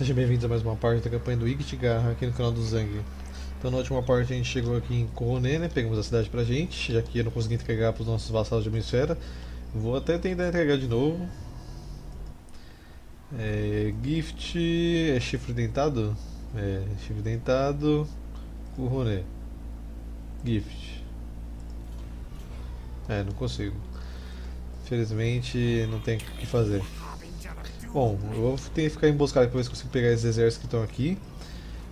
Sejam bem-vindos a mais uma parte da campanha do Iktigarra aqui no canal do Zang. Então na última parte a gente chegou aqui em Koroné, né? Pegamos a cidade pra gente, já que eu não consegui entregar para os nossos vassalos de Hemisfera. Vou até tentar entregar de novo. É, gift é chifre dentado? É, chifre dentado, Koroné. Gift. É, não consigo. Infelizmente não tem o que fazer. Bom, eu vou ter que ficar emboscado para ver se consigo pegar esses exércitos que estão aqui.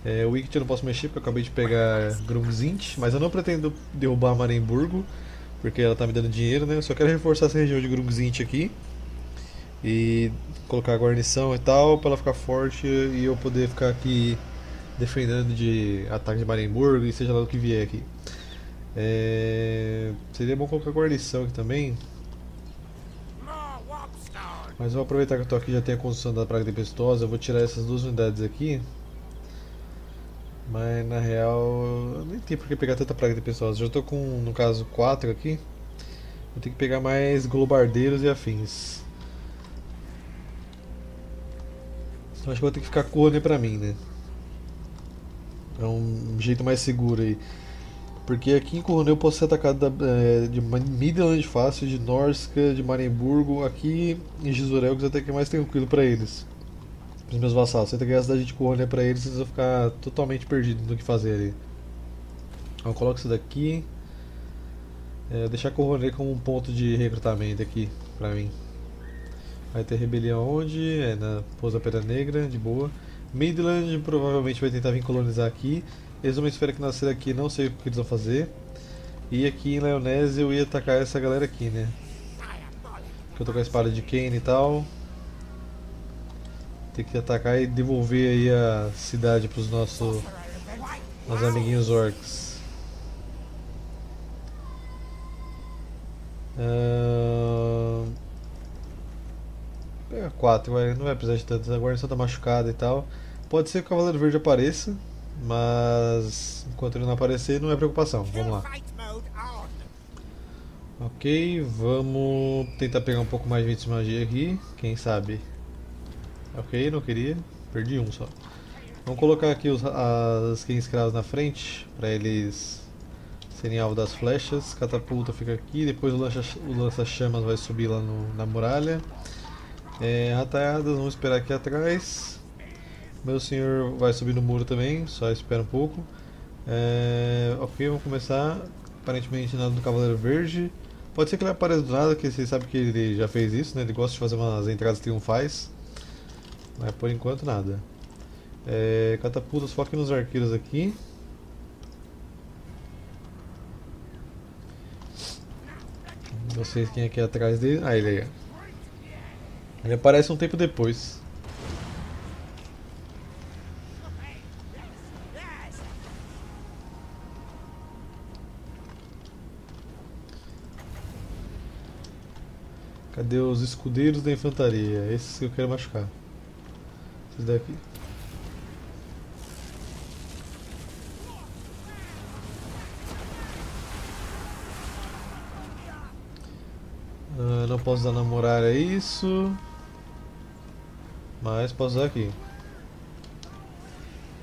É, o Wicked eu não posso mexer porque eu acabei de pegar Grumzint, mas eu não pretendo derrubar Maremburgo, porque ela está me dando dinheiro, né? Eu só quero reforçar essa região de Grumzint aqui e colocar guarnição e tal para ela ficar forte e eu poder ficar aqui defendendo de ataque de Maremburgo e seja lá o que vier aqui. É... Seria bom colocar guarnição aqui também, mas vou aproveitar que eu tô aqui já tenho a construção da praga tempestuosa, eu vou tirar essas duas unidades aqui. Mas na real, nem tem por que pegar tanta praga tempestuosa. Já estou com, no caso, 4 aqui. Vou ter que pegar mais globardeiros e afins. Então acho que vou ter que ficar cone pra mim, né? É um jeito mais seguro aí. Porque aqui em Coronel posso ser atacado da, é, de Midland fácil, de Norska, de Maremburgo. Aqui em Gisurelgos até que é mais tranquilo para eles. Para os meus vassalos. Se eu entregar a cidade de Coronel para eles, eles vão ficar totalmente perdidos no que fazer ali. Eu coloco isso daqui. É, deixar Coronel como um ponto de recrutamento aqui para mim. Vai ter rebelião onde? É na Pousa Pedra Negra, de boa. Midland provavelmente vai tentar vir colonizar aqui. Eles vão esfera que nascer aqui, não sei o que eles vão fazer. E aqui em Leonese eu ia atacar essa galera aqui, né? Que eu tô com a espada de Kane e tal. Tem que atacar e devolver aí a cidade pros nossos, nossos amiguinhos orcs. Uh... Pega 4, não vai precisar de tanto. A guarnição tá machucada e tal. Pode ser que o Cavaleiro Verde apareça. Mas enquanto ele não aparecer, não é preocupação. Vamos lá. Ok, vamos tentar pegar um pouco mais de de magia aqui. Quem sabe? Ok, não queria. Perdi um só. Vamos colocar aqui os, as skins escravos na frente, para eles serem alvo das flechas. Catapulta fica aqui, depois o lança-chamas lança vai subir lá no, na muralha. É, rataiadas, vamos esperar aqui atrás. Meu senhor vai subir no muro também, só espera um pouco. É, ok, vamos começar. Aparentemente nada do Cavaleiro Verde. Pode ser que ele apareça do nada, que vocês sabem que ele já fez isso, né? Ele gosta de fazer umas entradas triunfais. Mas por enquanto nada. É, catapultas, foque nos arqueiros aqui. Vocês quem é que é atrás dele? Ah, ele é. Ele aparece um tempo depois. Cadê os escudeiros da infantaria? Esses que eu quero machucar. Esses daqui. Ah, não posso dar namorar é isso. Mas posso usar aqui.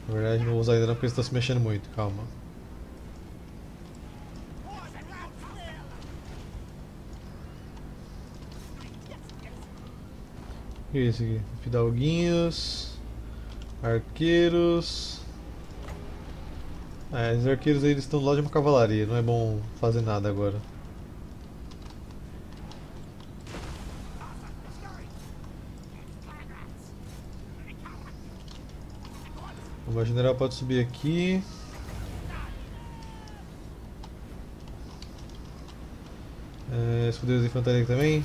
Na verdade não vou usar ainda não porque eles estão se mexendo muito. Calma. Que é isso aqui? Fidalguinhos, arqueiros. É, os arqueiros aí eles estão lá de uma cavalaria, não é bom fazer nada agora. O general pode subir aqui. É, escudeiros de infantaria também.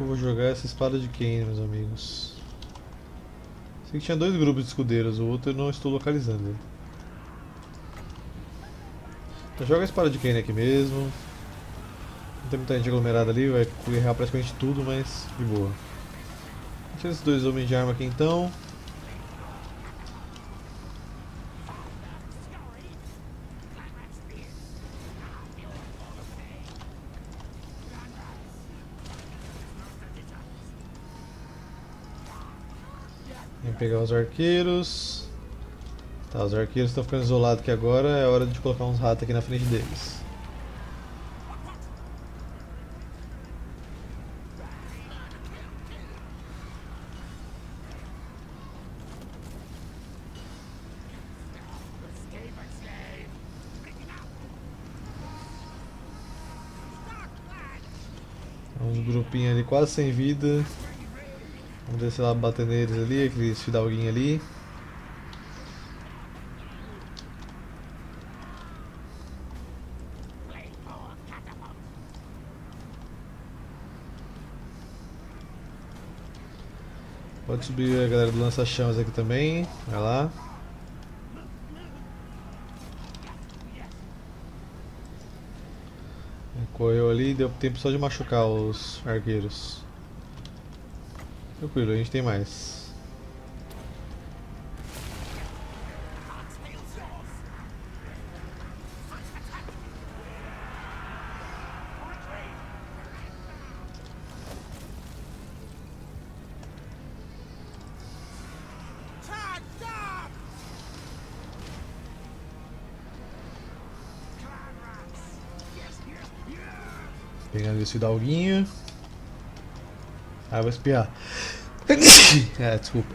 Que eu vou jogar essa espada de Kane, meus amigos? Sei que tinha dois grupos de escudeiros, o outro eu não estou localizando. Então joga a espada de Kane aqui mesmo. Não tem muita gente aglomerada ali, vai errar praticamente tudo, mas de boa. Tira esses dois homens de arma aqui então. Pegar os arqueiros. Tá, os arqueiros estão ficando isolados aqui agora, é hora de colocar uns ratos aqui na frente deles. Uns grupinhos ali quase sem vida. Vamos descer lá bater neles ali, aqueles fidalguinhos ali. Pode subir a galera do lança-chamas aqui também. Vai lá. Correu ali, deu tempo só de machucar os arqueiros. Tranquilo, a gente tem mais. Pegando esse fidalguinho. Ah, vou espiar. É, desculpa.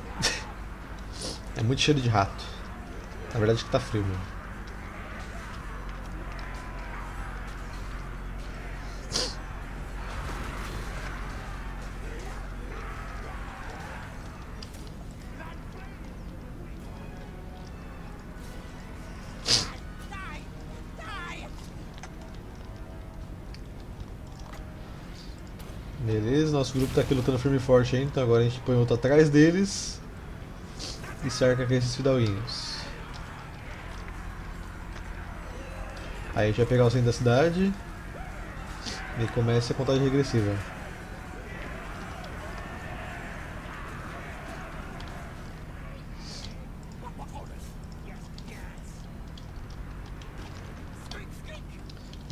É muito cheiro de rato. Na verdade que tá frio mesmo. Grupo tá aqui lutando firme e forte ainda, então agora a gente põe outro atrás deles e cerca com esses fidalguinhos. Aí a gente vai pegar o centro da cidade e começa a contagem regressiva.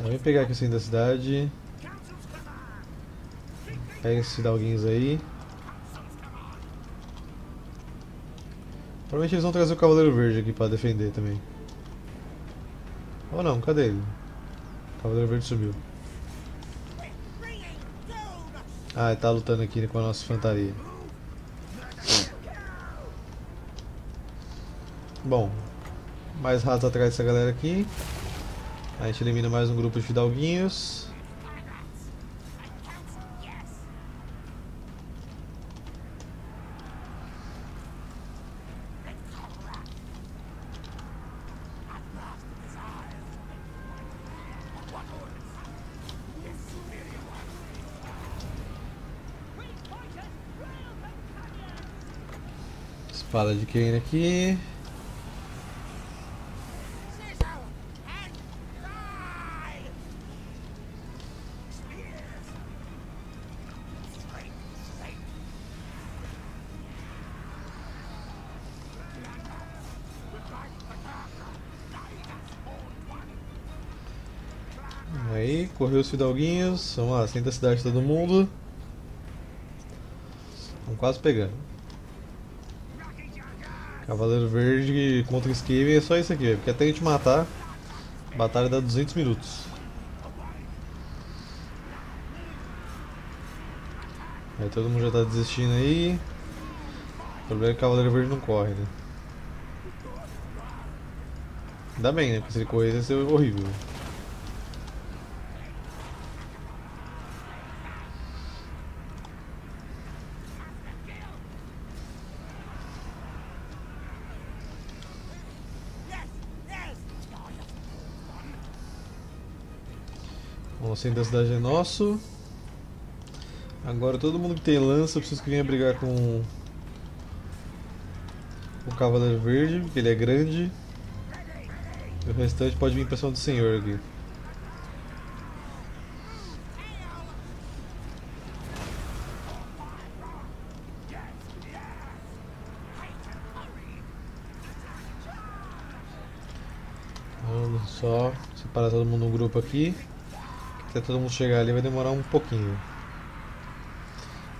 Vamos pegar aqui o centro da cidade. Pega esses fidalguinhos aí. Provavelmente eles vão trazer o Cavaleiro Verde aqui pra defender também. Ou não, cadê ele? O Cavaleiro Verde sumiu. Ah, ele tá lutando aqui com a nossa infantaria. Bom, mais ratos atrás dessa galera aqui. A gente elimina mais um grupo de fidalguinhos. Espada de Kane aqui. Aí, correu os fidalguinhos. Vamos lá, centro da cidade todo mundo. Estão quase pegando. Cavaleiro Verde contra Skaven é só isso aqui, porque até a gente matar, a batalha dá 200 minutos. Aí todo mundo já tá desistindo aí. O problema é que o Cavaleiro Verde não corre, né? Ainda bem, né? Porque se ele corresse ia ser horrível. O centro da cidade é nosso. Agora todo mundo que tem lança precisa que venha brigar com o Cavaleiro Verde, porque ele é grande. E o restante pode vir pra cima do senhor aqui. Vamos só separar todo mundo num grupo aqui. Até todo mundo chegar ali vai demorar um pouquinho.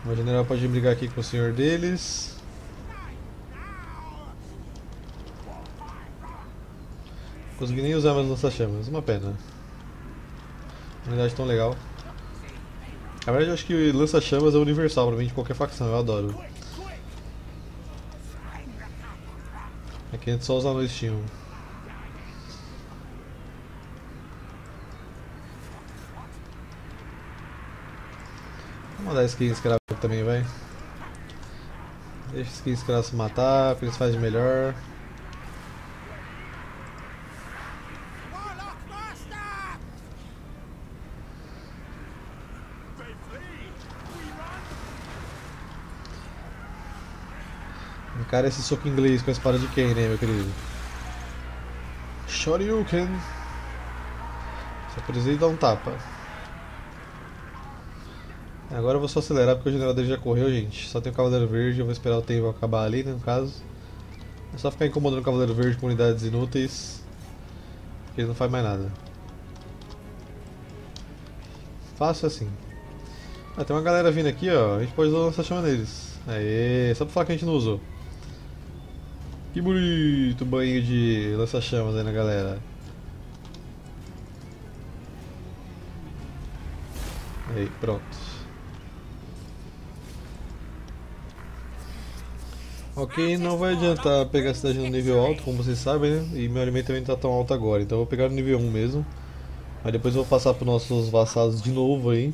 O general pode brigar aqui com o senhor deles. Consegui nem usar mais nossas chamas, uma pena. Unidade tão legal. Na verdade eu acho que lança-chamas é universal pra mim de qualquer facção, eu adoro. É aqui a gente só usa no Mandar skin escravo também, vai. Deixa os skin escravo se matar, porque eles fazem melhor. Encara esse soco inglês com a espada de quem, né, meu querido? Shoryuken. Só precisei dar um tapa. Agora eu vou só acelerar porque o general dele já correu, gente. Só tem o Cavaleiro Verde, eu vou esperar o tempo acabar ali, né, no caso. É só ficar incomodando o Cavaleiro Verde com unidades inúteis. Que ele não faz mais nada. Fácil assim. Ah, tem uma galera vindo aqui, ó. A gente pode usar lança chama neles. Aê, só pra falar que a gente não usou. Que bonito banho de lança-chamas aí na galera. Aí, pronto. Ok, não vai adiantar pegar a cidade no nível alto, como vocês sabem, né? E meu alimento também não está tão alto agora, então eu vou pegar no nível 1 mesmo. Mas depois eu vou passar para os nossos vassalos de novo aí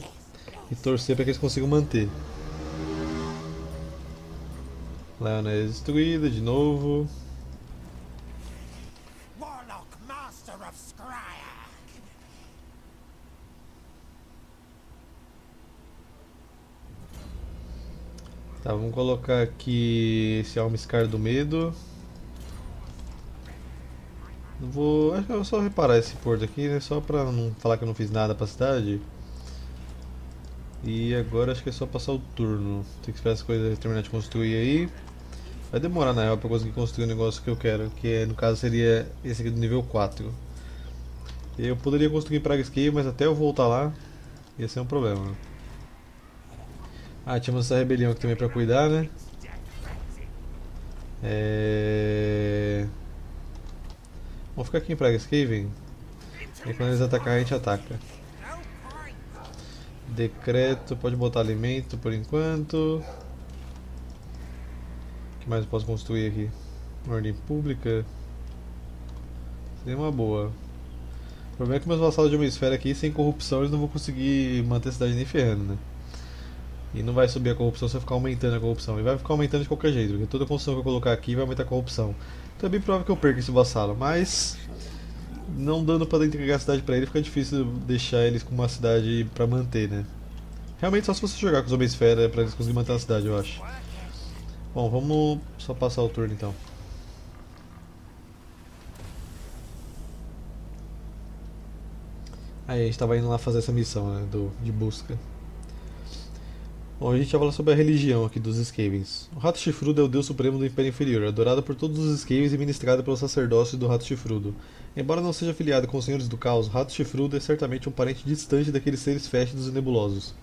e torcer para que eles consigam manter. Leona é destruída de novo. Tá, vamos colocar aqui esse Almiscar do Medo. Vou, acho que eu vou só reparar esse porto aqui, né? Só pra não falar que eu não fiz nada pra cidade. E agora acho que é só passar o turno. Tem que esperar as coisas terminar de construir aí. Vai demorar na real pra conseguir construir o negócio que eu quero, que é, no caso seria esse aqui do nível 4. Eu poderia construir Praga Escape, mas até eu voltar lá ia ser um problema. Ah, tínhamos essa rebelião aqui também pra cuidar, né? É... Vamos ficar aqui em Praga Skaven. E quando eles atacarem, a gente ataca. Decreto, pode botar alimento por enquanto. O que mais eu posso construir aqui? Ordem pública. Seria uma boa. O problema é que meus vassalos de uma esfera aqui, sem corrupção, eles não vão conseguir manter a cidade nem ferrando, né? E não vai subir a corrupção se eu ficar aumentando a corrupção. E vai ficar aumentando de qualquer jeito, porque toda construção que eu colocar aqui vai aumentar a corrupção. Então é bem provável que eu perca esse vassalo, mas não dando para entregar a cidade para ele, fica difícil deixar eles com uma cidade para manter, né? Realmente só se você jogar com os homens esfera para eles conseguirem manter a cidade, eu acho. Bom, vamos só passar o turno então. Aí a gente tava indo lá fazer essa missão, né, do, de busca. Bom, a gente vai falar sobre a religião aqui dos Skavens. O Rato Chifrudo é o deus supremo do Império Inferior, adorado por todos os Skavens e ministrado pelo sacerdócio do Rato Chifrudo. Embora não seja afiliado com os Senhores do Caos, o Rato Chifrudo é certamente um parente distante daqueles seres fétidos e nebulosos.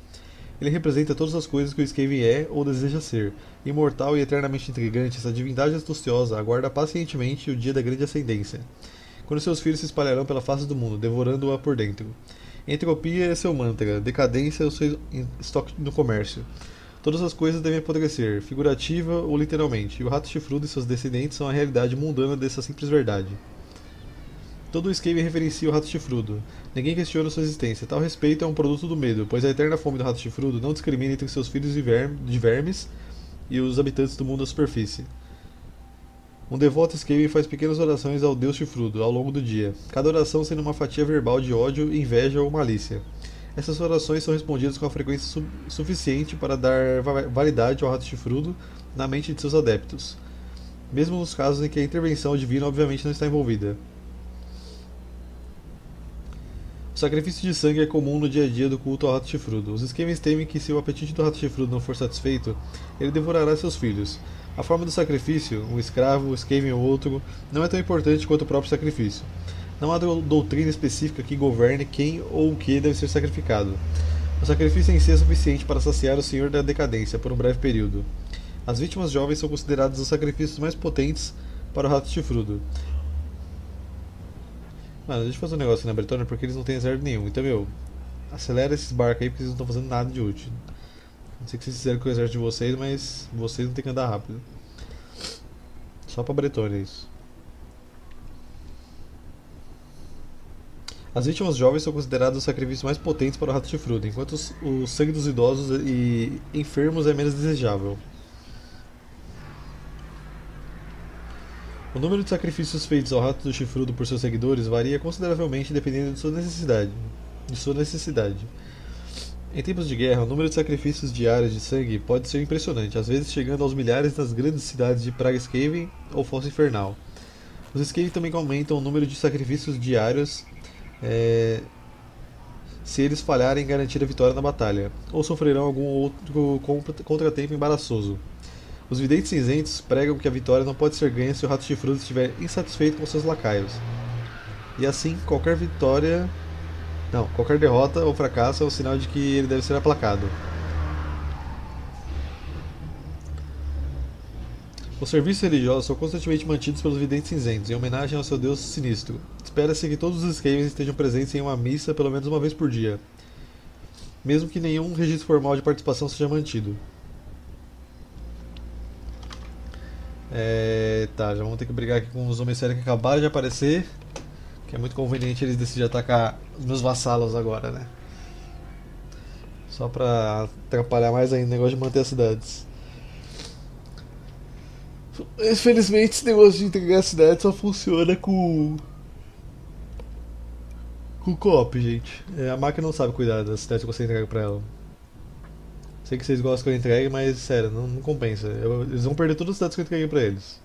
Ele representa todas as coisas que o Skaven é ou deseja ser. Imortal e eternamente intrigante, essa divindade astuciosa aguarda pacientemente o dia da grande ascendência, quando seus filhos se espalharão pela face do mundo, devorando-a por dentro. Entropia é seu mantra, decadência é o seu estoque no comércio. Todas as coisas devem apodrecer, figurativa ou literalmente, e o rato chifrudo e seus descendentes são a realidade mundana dessa simples verdade. Todo o esquema referencia o rato chifrudo. Ninguém questiona sua existência. Tal respeito é um produto do medo, pois a eterna fome do rato chifrudo não discrimina entre seus filhos de, vermes e os habitantes do mundo da superfície. Um devoto escreve faz pequenas orações ao Deus chifrudo ao longo do dia, cada oração sendo uma fatia verbal de ódio, inveja ou malícia. Essas orações são respondidas com a frequência su suficiente para dar validade ao rato chifrudo na mente de seus adeptos, mesmo nos casos em que a intervenção divina obviamente não está envolvida. O sacrifício de sangue é comum no dia a dia do culto ao rato chifrudo. Os esquemas temem que, se o apetite do rato chifrudo não for satisfeito, ele devorará seus filhos. A forma do sacrifício, um escravo, esquema ou outro, não é tão importante quanto o próprio sacrifício. Não há doutrina específica que governe quem ou o que deve ser sacrificado. O sacrifício em si é suficiente para saciar o Senhor da decadência por um breve período. As vítimas jovens são consideradas os sacrifícios mais potentes para o rato chifrudo. Mano, deixa eu fazer um negócio na Bretônia porque eles não têm exército nenhum. Então, meu, acelera esses barcos aí porque eles não estão fazendo nada de útil. Não sei o que vocês fizeram com o exército de vocês, mas vocês não tem que andar rápido. Só pra Bretônia isso. As vítimas jovens são consideradas os sacrifícios mais potentes para o rato chifrudo, enquanto os- o sangue dos idosos e enfermos é menos desejável. O número de sacrifícios feitos ao rato do chifrudo por seus seguidores varia consideravelmente dependendo de sua necessidade. De sua necessidade. Em tempos de guerra, o número de sacrifícios diários de sangue pode ser impressionante, às vezes chegando aos milhares nas grandes cidades de Praga Skaven ou Fossa Infernal. Os Skaven também aumentam o número de sacrifícios diários é, se eles falharem em garantir a vitória na batalha, ou sofrerão algum outro contra- contratempo embaraçoso. Os videntes cinzentos pregam que a vitória não pode ser ganha se o rato chifrudo estiver insatisfeito com seus lacaios. E assim, qualquer vitória. Não, qualquer derrota ou fracasso é um sinal de que ele deve ser aplacado. Os serviços religiosos são constantemente mantidos pelos videntes cinzentos, em homenagem ao seu deus sinistro. Espera-se que todos os Skavens estejam presentes em uma missa pelo menos uma vez por dia, mesmo que nenhum registro formal de participação seja mantido. É, tá, já vamos ter que brigar aqui com os homens sérios que acabaram de aparecer. Que é muito conveniente eles decidirem atacar os meus vassalos agora, né? Só pra atrapalhar mais ainda o negócio de manter as cidades. Infelizmente esse negócio de entregar a cidade só funciona com. com co-op, gente. É, a máquina não sabe cuidar das cidades que você entrega pra ela. Sei que vocês gostam que eu entregue, mas sério, não, não compensa. Eu- eles vão perder todas as cidades que eu entreguei pra eles.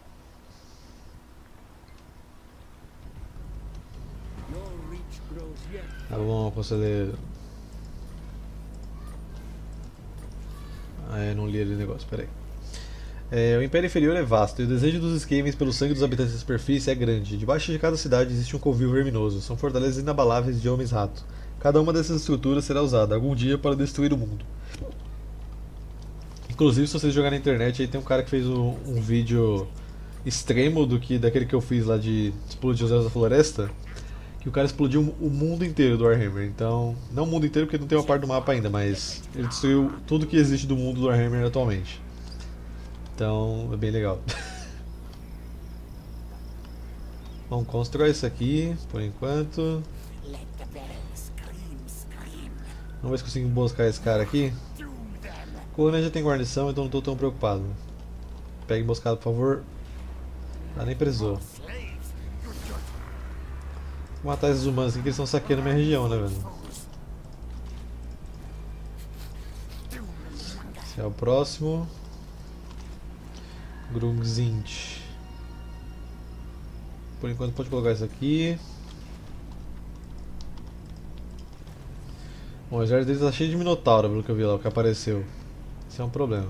Tá bom, conselheiro. Ah, é, não li ali o negócio, peraí. É, o Império Inferior é vasto e o desejo dos Skavens pelo sangue dos habitantes da superfície é grande. Debaixo de cada cidade existe um covil verminoso. São fortalezas inabaláveis de homens-rato. Cada uma dessas estruturas será usada algum dia para destruir o mundo. Inclusive, se vocês jogarem na internet, aí tem um cara que fez um, um vídeo extremo do que daquele que eu fiz lá de explodir os da Floresta que o cara explodiu o mundo inteiro do Warhammer. Então, não o mundo inteiro porque não tem uma parte do mapa ainda, mas ele destruiu tudo que existe do mundo do Warhammer atualmente. Então, é bem legal. Bom, constrói isso aqui por enquanto. Vamos ver se consigo emboscar esse cara aqui. Corona já tem guarnição, então não estou tão preocupado. Pega emboscado, por favor. Ah, nem precisou. Matar esses humanos aqui que eles estão saqueando minha região, né, velho? Esse é o próximo. Grungzint. Por enquanto pode colocar isso aqui. Bom, o exército deles tá cheio de minotauro, pelo que eu vi lá, o que apareceu. Isso é um problema.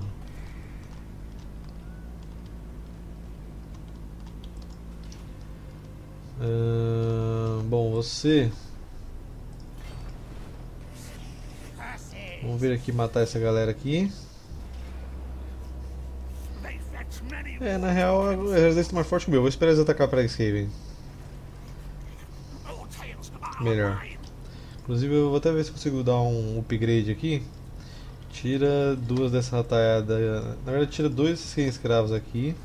Ahn, bom, você. Vamos vir aqui matar essa galera aqui. É, na real, o exército mais forte que o meu. Vou esperar eles atacar pra Skaven. Melhor. Inclusive, eu vou até ver se consigo dar um upgrade aqui. Tira duas dessa rataiada. Na verdade, tira dois escravos aqui.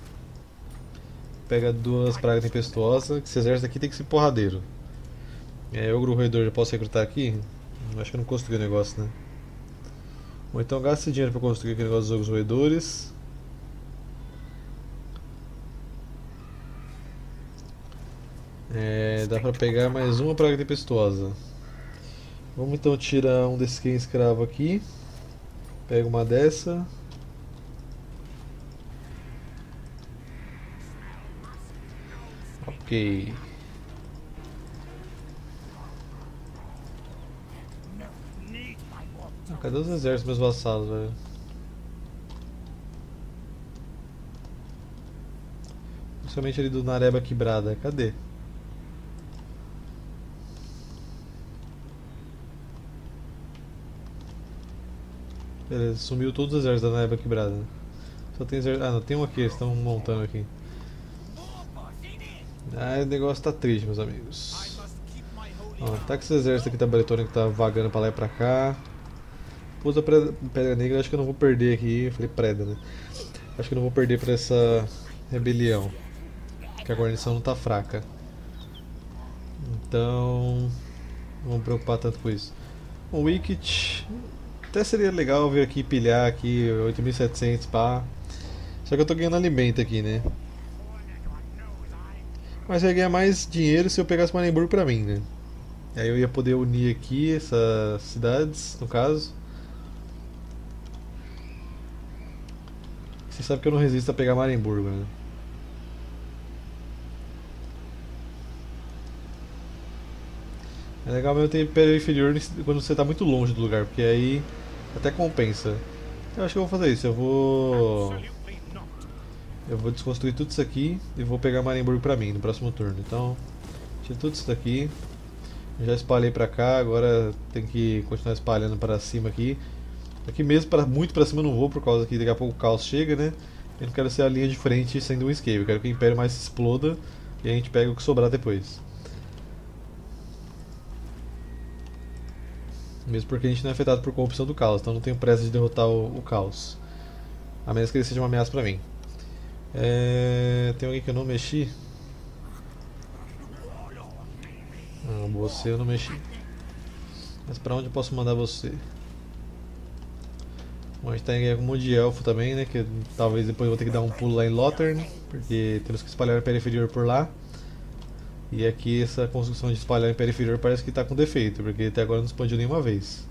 Pega duas pragas tempestuosas. Que esse exército aqui tem que ser porradeiro. É, ogro roedor já posso recrutar aqui? Hum, Acho que eu não construí o negócio, né? Ou então gasta dinheiro pra construir aquele negócio dos roedores. É, dá pra pegar mais uma praga tempestuosa. Vamos então tirar um desses que escravo aqui. Pega uma dessa. Ok. Cadê os exércitos meus vassalos, velho? Principalmente ali do Nareba Quebrada. Cadê? Beleza, sumiu todos os exércitos da Nareba Quebrada. Só tem exército. Ah, não, tem um aqui, eles estão montando aqui. Ah, o negócio tá triste, meus amigos. Ó, tá com esse exército aqui da Bretônia que tá vagando pra lá e pra cá. Usa Pedra Negra, acho que eu não vou perder aqui. Falei Preda, né? Acho que eu não vou perder pra essa rebelião. Que a guarnição não tá fraca. Então. Não vou me preocupar tanto com isso. O Wicked. Até seria legal vir aqui pilhar aqui 8700 pá. Só que eu tô ganhando alimento aqui, né? Mas eu ia ganhar mais dinheiro se eu pegasse Marienburg pra mim, né? Aí eu ia poder unir aqui essas cidades, no caso. Você sabe que eu não resisto a pegar Marienburgo, né? É legal mesmo ter Império Inferior quando você está muito longe do lugar, porque aí até compensa. Eu acho que eu vou fazer isso, eu vou. Eu vou desconstruir tudo isso aqui e vou pegar Marienburg pra mim no próximo turno. Então, tira tudo isso daqui. Já espalhei pra cá, agora tem que continuar espalhando para cima aqui. Aqui mesmo, para muito pra cima eu não vou, por causa que daqui a pouco o caos chega, né? Eu não quero ser a linha de frente sendo um escape, eu quero que o Império mais exploda e a gente pega o que sobrar depois. Mesmo porque a gente não é afetado por corrupção do caos, então não tenho pressa de derrotar o, o caos. A menos que ele seja uma ameaça pra mim. É... Tem alguém que eu não mexi? Ah, você eu não mexi. Mas pra onde eu posso mandar você? Bom, a gente tá em guerra com Elfo também, né? Que talvez depois eu vou ter que dar um pulo lá em Lothern, porque temos que espalhar o Império Inferior por lá. E aqui essa construção de espalhar o Império Inferior parece que está com defeito, porque até agora não expandiu nenhuma vez.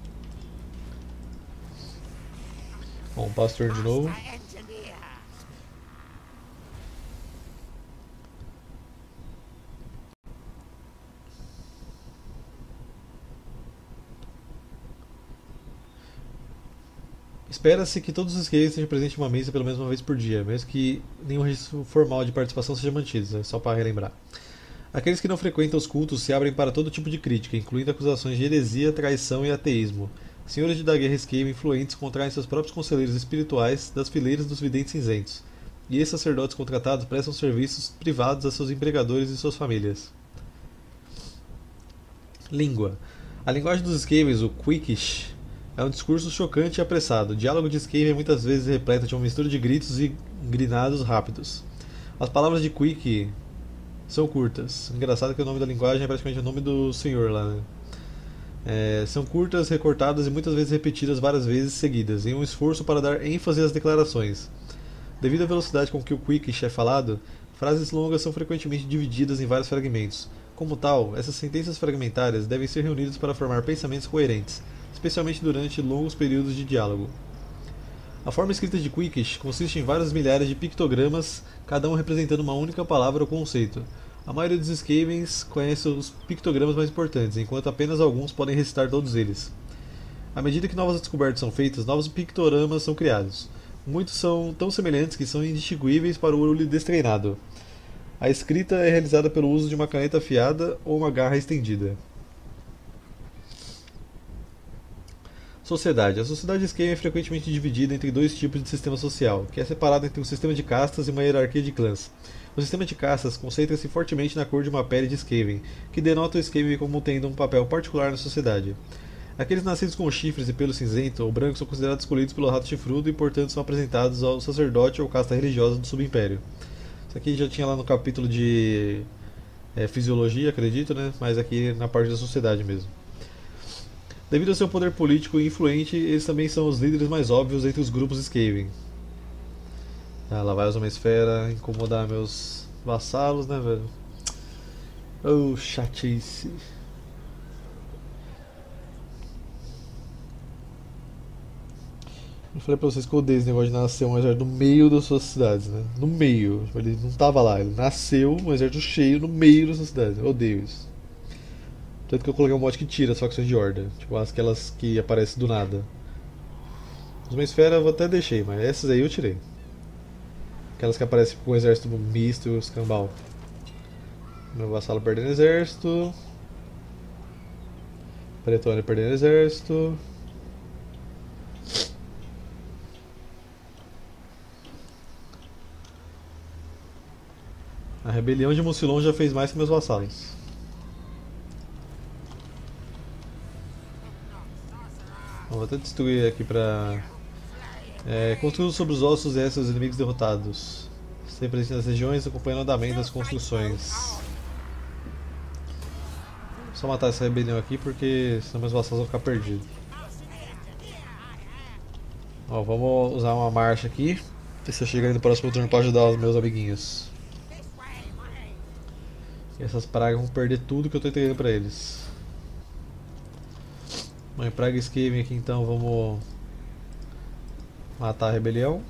Bom, pastor de novo. Espera-se que todos os skates estejam presentes em uma mesa pelo menos uma vez por dia, mesmo que nenhum registro formal de participação seja mantido, é só para relembrar. Aqueles que não frequentam os cultos se abrem para todo tipo de crítica, incluindo acusações de heresia, traição e ateísmo. Senhores de da guerra esquiva influentes contraem seus próprios conselheiros espirituais das fileiras dos videntes cinzentos, e esses sacerdotes contratados prestam serviços privados a seus empregadores e suas famílias. Língua. A linguagem dos Skavens, o Quickish, é um discurso chocante e apressado. O diálogo de Skaven é muitas vezes repleto de uma mistura de gritos e grinados rápidos. As palavras de Quick são curtas. Engraçado que o nome da linguagem é praticamente o nome do senhor lá, né? É, são curtas, recortadas e muitas vezes repetidas várias vezes seguidas, em um esforço para dar ênfase às declarações. Devido à velocidade com que o Quick é falado, frases longas são frequentemente divididas em vários fragmentos. Como tal, essas sentenças fragmentárias devem ser reunidas para formar pensamentos coerentes, especialmente durante longos períodos de diálogo. A forma escrita de Quickish consiste em várias milhares de pictogramas, cada um representando uma única palavra ou conceito. A maioria dos Skavens conhece os pictogramas mais importantes, enquanto apenas alguns podem recitar todos eles. À medida que novas descobertas são feitas, novos pictogramas são criados. Muitos são tão semelhantes que são indistinguíveis para o olho destreinado. A escrita é realizada pelo uso de uma caneta afiada ou uma garra estendida. Sociedade. A sociedade esquema é frequentemente dividida entre dois tipos de sistema social, que é separado entre um sistema de castas e uma hierarquia de clãs. O sistema de castas concentra-se fortemente na cor de uma pele de Skaven, que denota o Skaven como tendo um papel particular na sociedade. Aqueles nascidos com chifres e pelo cinzento ou branco são considerados escolhidos pelo rato chifrudo e, portanto, são apresentados ao sacerdote ou casta religiosa do subimpério. Isso aqui já tinha lá no capítulo de é, fisiologia, acredito, né? Mas aqui na parte da sociedade mesmo. Devido ao seu poder político influente, eles também são os líderes mais óbvios entre os grupos Skaven. Ah, lá vai uma esfera, incomodar meus vassalos, né, velho? Oh, chatice. Eu falei pra vocês que eu odeio esse negócio de nascer um exército no meio das suas cidades, né? No meio. Ele não tava lá, ele nasceu um exército cheio no meio das suas cidades. Eu odeio isso. Tanto que eu coloquei um mod que tira as facções de horda. Tipo, aquelas que aparecem do nada. Uma esfera eu até deixei, mas essas aí eu tirei. Aquelas que aparecem com o exército misto e escambau. Meu vassalo perdendo exército. Bretônia perdendo exército. A rebelião de Mucilon já fez mais que meus vassalos. Vou até destruir aqui pra. É, construindo sobre os ossos e seus inimigos derrotados. Sempre presente nas regiões, acompanhando o andamento das construções. Só matar essa rebelião aqui porque senão meus vassalos vão ficar perdidos. Ó, vamos usar uma marcha aqui. Ver se eu chego aí no próximo turno pra ajudar os meus amiguinhos. E essas pragas vão perder tudo que eu tô entregando pra eles. Mãe praga esquive aqui então, vamos matar a rebelião.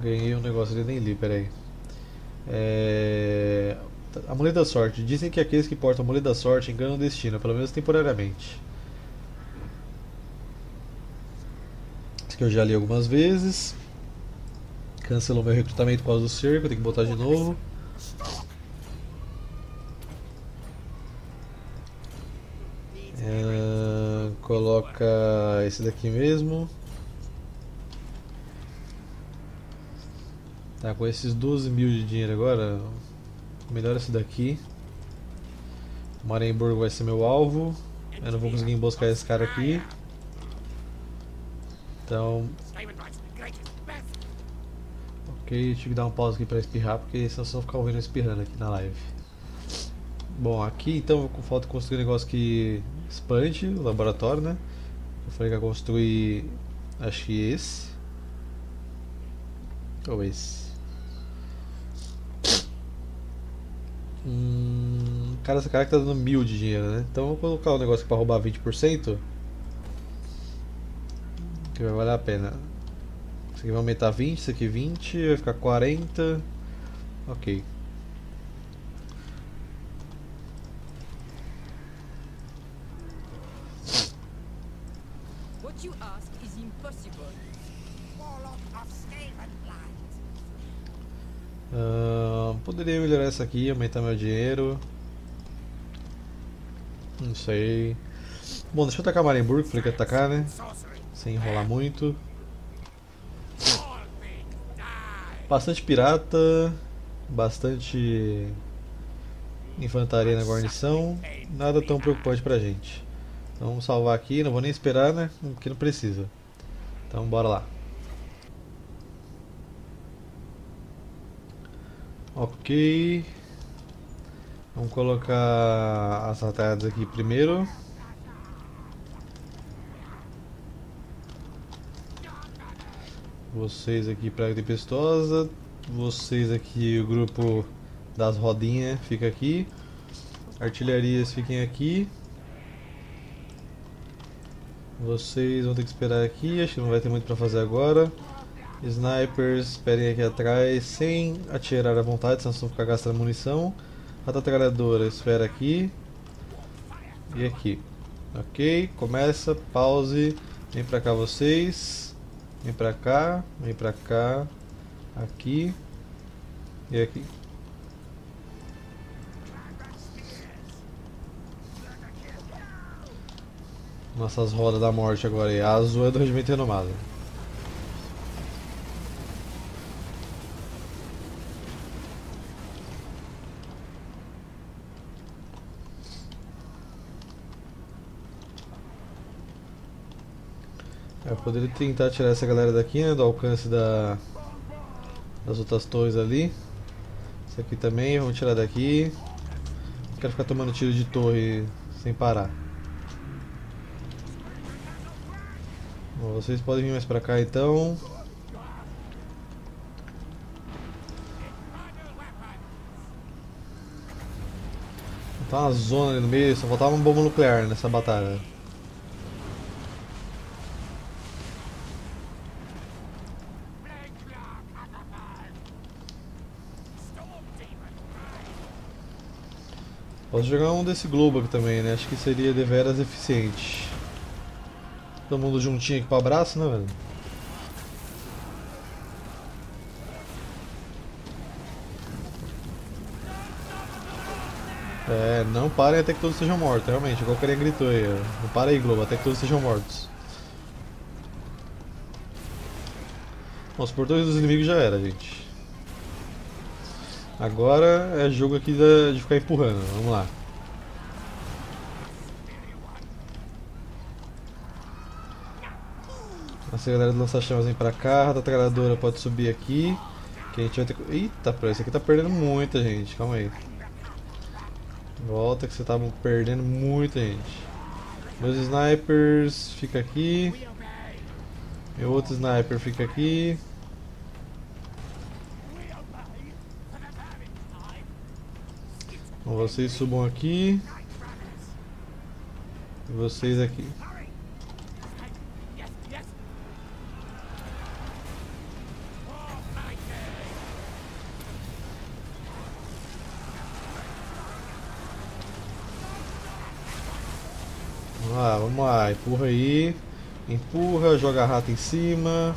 Ganhei um negócio ali, nem li, peraí. É... Amuleto da sorte. Dizem que aqueles que portam amuleto da sorte enganam o destino, pelo menos temporariamente. Isso que eu já li algumas vezes. Cancelou meu recrutamento por causa do cerco, tenho que botar de novo. Coloca esse daqui mesmo. Tá, com esses 12 mil de dinheiro agora, melhor esse daqui. Marienburg vai ser meu alvo. Eu não vou conseguir emboscar esse cara aqui. Então, ok, tive que dar um pause aqui pra espirrar, porque senão vão ficar ouvindo espirrando aqui na live. Bom, aqui então falta construir um negócio que expande o laboratório, né? Eu falei que ia construir, acho que esse. Ou esse. Hum, cara, esse cara que tá dando mil de dinheiro, né? Então vou colocar um negócio pra roubar 20%. Que vai valer a pena. Isso aqui vai aumentar 20, isso aqui 20, vai ficar 40. Ok. Essa aqui, aumentar meu dinheiro. Não sei. Bom, deixa eu atacar Marienburg, falei que ia atacar, né? Sem enrolar muito. Bastante pirata, bastante infantaria na guarnição, nada tão preocupante pra gente. Então vamos salvar aqui, não vou nem esperar, né? Porque não precisa. Então bora lá. Ok. Vamos colocar as batalhas aqui primeiro. Vocês aqui Praga Tempestosa. Vocês aqui, o grupo das rodinhas, fica aqui. Artilharias fiquem aqui. Vocês vão ter que esperar aqui, acho que não vai ter muito pra fazer agora. Snipers, esperem aqui atrás, sem atirar à vontade, senão vão ficar gastando munição. A espera aqui. E aqui. Ok, começa, pause. Vem pra cá vocês. Vem pra cá, vem pra cá. Aqui. E aqui. Nossas rodas da morte agora aí. A azul é do regimento renomado. Poderia tentar tirar essa galera daqui, né? Do alcance da, das outras torres ali. Isso aqui também, vamos tirar daqui. Não quero ficar tomando tiro de torre sem parar. Bom, vocês podem vir mais pra cá então. Tá uma zona ali no meio, só faltava uma bomba nuclear nessa batalha. Posso jogar um desse globo aqui também, né? Acho que seria deveras eficiente. Todo mundo juntinho aqui pro abraço, né, velho? É, não parem até que todos sejam mortos, realmente, igual o carinha gritou aí. Não para aí, Globo, até que todos sejam mortos. Bom, os portões dos inimigos já era, gente. Agora é jogo aqui de ficar empurrando. Vamos lá. Essa galera do lança-chamas vem pra cá, a retragradora pode subir aqui. Que a gente vai ter que... Eita, pô, esse aqui tá perdendo muita gente, calma aí. Volta que você tá perdendo muita gente. Meus snipers fica aqui. Meu outro sniper fica aqui. Vocês subam aqui. E vocês aqui. Vamos lá, vamos lá, empurra aí. Empurra, joga a rata em cima.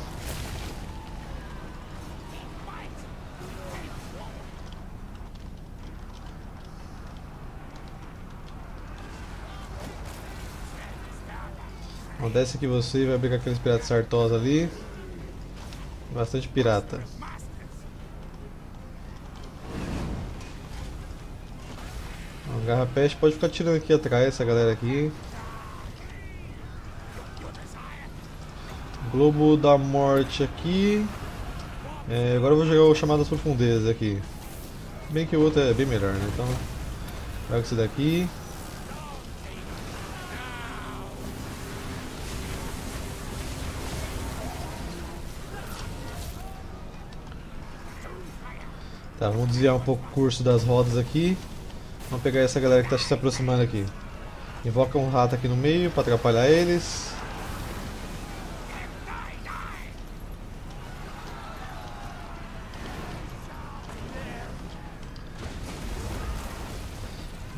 Desce aqui você vai brigar com aqueles piratas sartosa ali. Bastante pirata. Garra peste pode ficar tirando aqui atrás essa galera aqui. Globo da morte aqui. É, agora eu vou jogar o chamado das profundezas aqui. Bem que o outro é bem melhor, né? Então, joga esse daqui. Tá, vamos desviar um pouco o curso das rodas aqui. Vamos pegar essa galera que está se aproximando aqui. Invoca um rato aqui no meio para atrapalhar eles.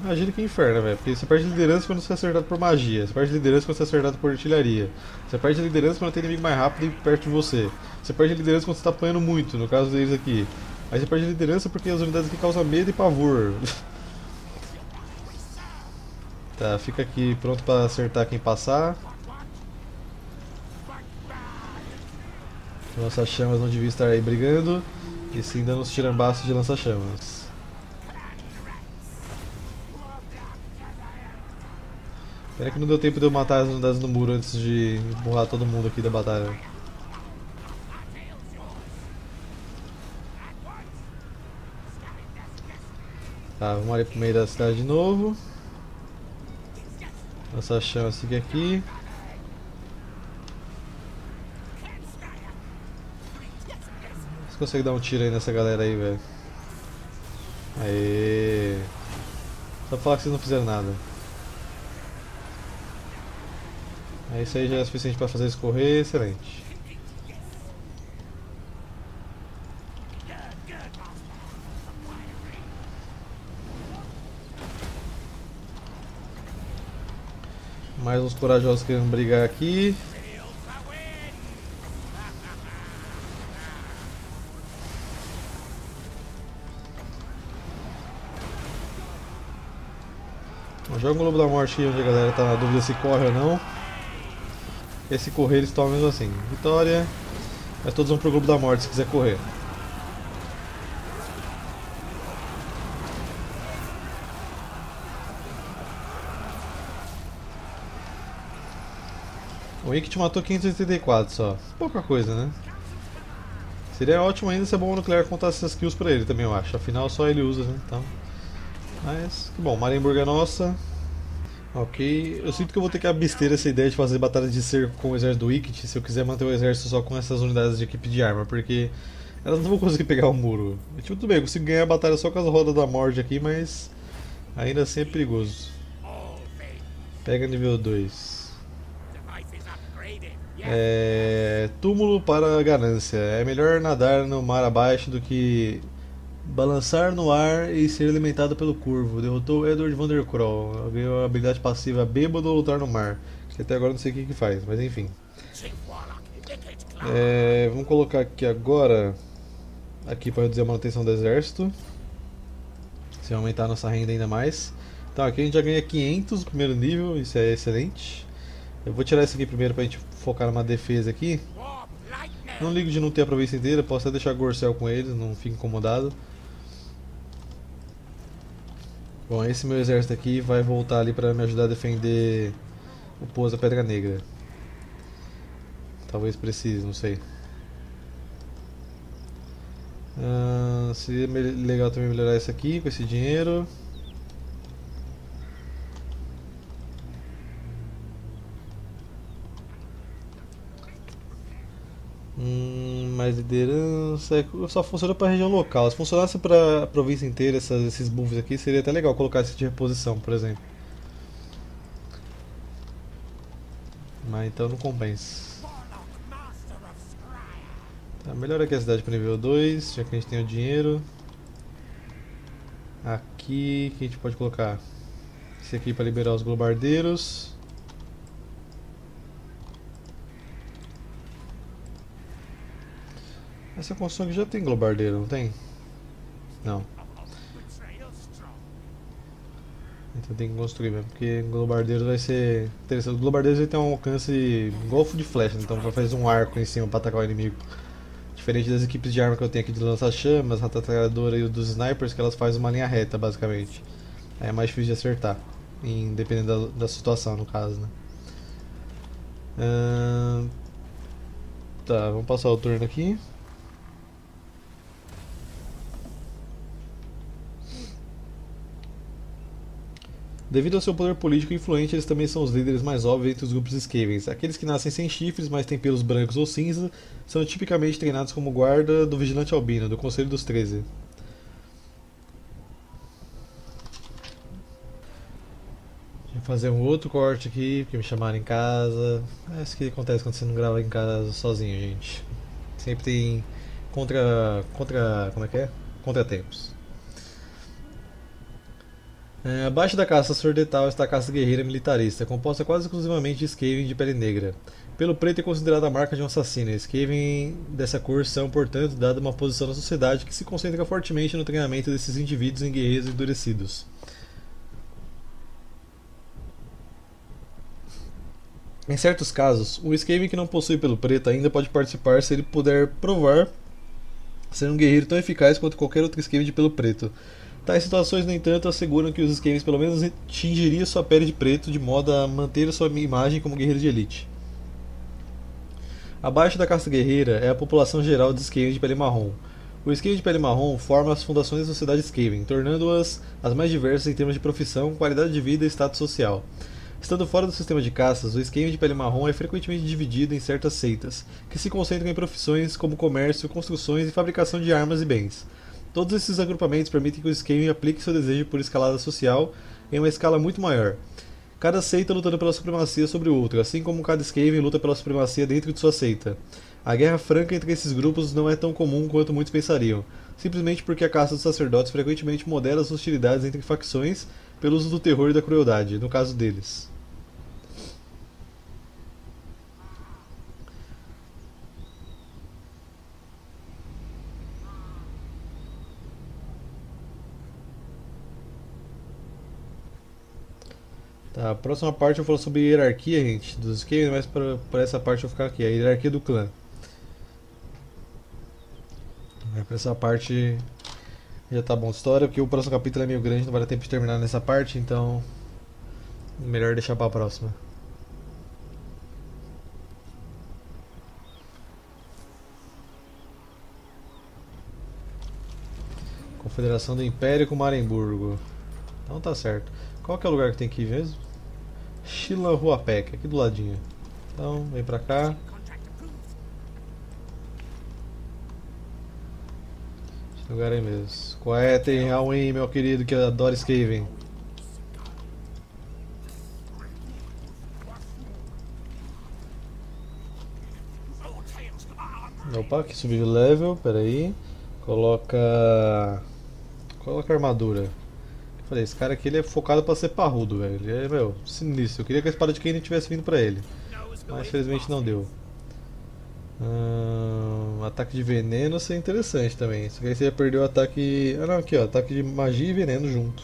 Imagina que inferno, velho. Porque você perde liderança quando você é acertado por magia. Você perde liderança quando você é acertado por artilharia. Você perde liderança quando tem inimigo mais rápido e perto de você. Você perde liderança quando você está apanhando muito, no caso deles aqui. Aí você perde liderança porque as unidades aqui causam medo e pavor. tá, fica aqui pronto para acertar quem passar. Lança-chamas não devia estar aí brigando. E sim dando os tirambaços de lança-chamas. Pena que não deu tempo de eu matar as unidades no muro antes de empurrar todo mundo aqui da batalha. Tá, vamos ali pro meio da cidade de novo. Nossa siga aqui. Você consegue dar um tiro aí nessa galera aí, velho? Aê! Só pra falar que vocês não fizeram nada. É isso aí já é suficiente para fazer escorrer, excelente. Mais uns corajosos querendo brigar aqui. Joga o Globo da Morte onde a galera tá na dúvida se corre ou não. Esse correr eles tomam mesmo assim. Vitória. Mas todos vão pro Globo da Morte se quiser correr. O Inkit matou 584 só. Pouca coisa, né? Seria ótimo ainda se a bomba nuclear contasse essas kills pra ele também, eu acho. Afinal, só ele usa, né? Então. Mas, que bom. Marienburg é nossa. Ok. Eu sinto que eu vou ter que abster essa ideia de fazer batalha de cerco com o exército do Wicked se eu quiser manter o exército só com essas unidades de equipe de arma, porque elas não vão conseguir pegar o muro. Tipo, tudo bem, eu consigo ganhar a batalha só com as rodas da morte aqui, mas ainda assim é perigoso. Pega nível 2. É, túmulo para ganância. É melhor nadar no mar abaixo do que balançar no ar e ser alimentado pelo curvo. Derrotou Edward van der Kroll. Ganhou a habilidade passiva bêbado ou lutar no mar. Que até agora não sei o que, que faz, mas enfim. É, vamos colocar aqui agora aqui para reduzir a manutenção do exército. Se aumentar a nossa renda ainda mais. Então aqui a gente já ganha 500 no primeiro nível, isso é excelente. Eu vou tirar esse aqui primeiro para a gente focar numa defesa aqui. Não ligo de não ter a província inteira, posso até deixar Gorcel com eles, não fico incomodado. Bom, esse meu exército aqui vai voltar ali pra me ajudar a defender o Pouso da Pedra Negra. Talvez precise, não sei. Ah, seria legal também melhorar isso aqui com esse dinheiro. Mais liderança. é Só funciona pra região local. Se funcionasse pra província inteira, essas- esses buffs aqui, seria até legal colocar esse de reposição, por exemplo. Mas então não compensa. Tá, melhora aqui a cidade para nível 2, já que a gente tem o dinheiro. Aqui, que a gente pode colocar? Esse aqui para liberar os globardeiros. Essa aqui já tem globardeiro, não tem? Não, então tem que construir mesmo, porque globardeiro vai ser interessante. Os globardeiros ele tem um alcance golfo de flecha, então vai fazer um arco em cima para atacar o inimigo. Diferente das equipes de arma que eu tenho aqui de lança-chamas, ratatralhadora e dos snipers, que elas fazem uma linha reta, basicamente. Aí é mais difícil de acertar, em, dependendo da, da situação, no caso, né? Tá, vamos passar o turno aqui. Devido ao seu poder político influente, eles também são os líderes mais óbvios entre os grupos Skavens. Aqueles que nascem sem chifres, mas têm pelos brancos ou cinza, são tipicamente treinados como guarda do Vigilante Albino, do Conselho dos Treze. Fazer um outro corte aqui, porque me chamaram em casa. É isso que acontece quando você não grava em casa sozinho, gente. Sempre tem contra. contra. como é que é? Contratempos. É, abaixo da caça sordetal está a caça guerreira militarista, composta quase exclusivamente de Skaven de pele negra. Pelo preto é considerada a marca de um assassino. Skaven dessa cor são, portanto, dada uma posição na sociedade que se concentra fortemente no treinamento desses indivíduos em guerreiros endurecidos. Em certos casos, um Skaven que não possui pelo preto ainda pode participar se ele puder provar ser um guerreiro tão eficaz quanto qualquer outro Skaven de pelo preto. Tais situações, no entanto, asseguram que os Skavens pelo menos tingiriam sua pele de preto de modo a manter sua imagem como guerreiro de elite. Abaixo da casta guerreira é a população geral de Skaven de pele marrom. O Skaven de pele marrom forma as fundações da sociedade Skaven, tornando-as as mais diversas em termos de profissão, qualidade de vida e status social. Estando fora do sistema de caças, o Skaven de pele marrom é frequentemente dividido em certas seitas, que se concentram em profissões como comércio, construções e fabricação de armas e bens. Todos esses agrupamentos permitem que o Skaven aplique seu desejo por escalada social em uma escala muito maior. Cada seita lutando pela supremacia sobre o outro, assim como cada Skaven luta pela supremacia dentro de sua seita. A guerra franca entre esses grupos não é tão comum quanto muitos pensariam, simplesmente porque a caça dos sacerdotes frequentemente modera as hostilidades entre facções pelo uso do terror e da crueldade, no caso deles. A próxima parte eu falo sobre hierarquia, gente, dos Skaven, mas pra essa parte eu vou ficar aqui, a hierarquia do clã. Aí pra essa parte já tá bom história, porque o próximo capítulo é meio grande, não vai dar tempo de terminar nessa parte, então melhor deixar pra próxima. Confederação do Império com Maremburgo. Então tá certo. Qual que é o lugar que tem que ir mesmo? Shila Huapec, aqui do ladinho. Então, vem pra cá. Esse lugar aí mesmo. Qual é, tem Alwyn, meu querido, que adora Skaven? Opa, que subiu de level, peraí. Coloca. Coloca armadura. Falei, esse cara aqui ele é focado pra ser parrudo, velho. Ele é, meu, sinistro. Eu queria que a espada de Kaine tivesse vindo pra ele. Mas felizmente não deu. Ahn, ataque de veneno seria interessante também. Só que aí você já perdeu o ataque. Ah não, aqui ó, ataque de magia e veneno junto.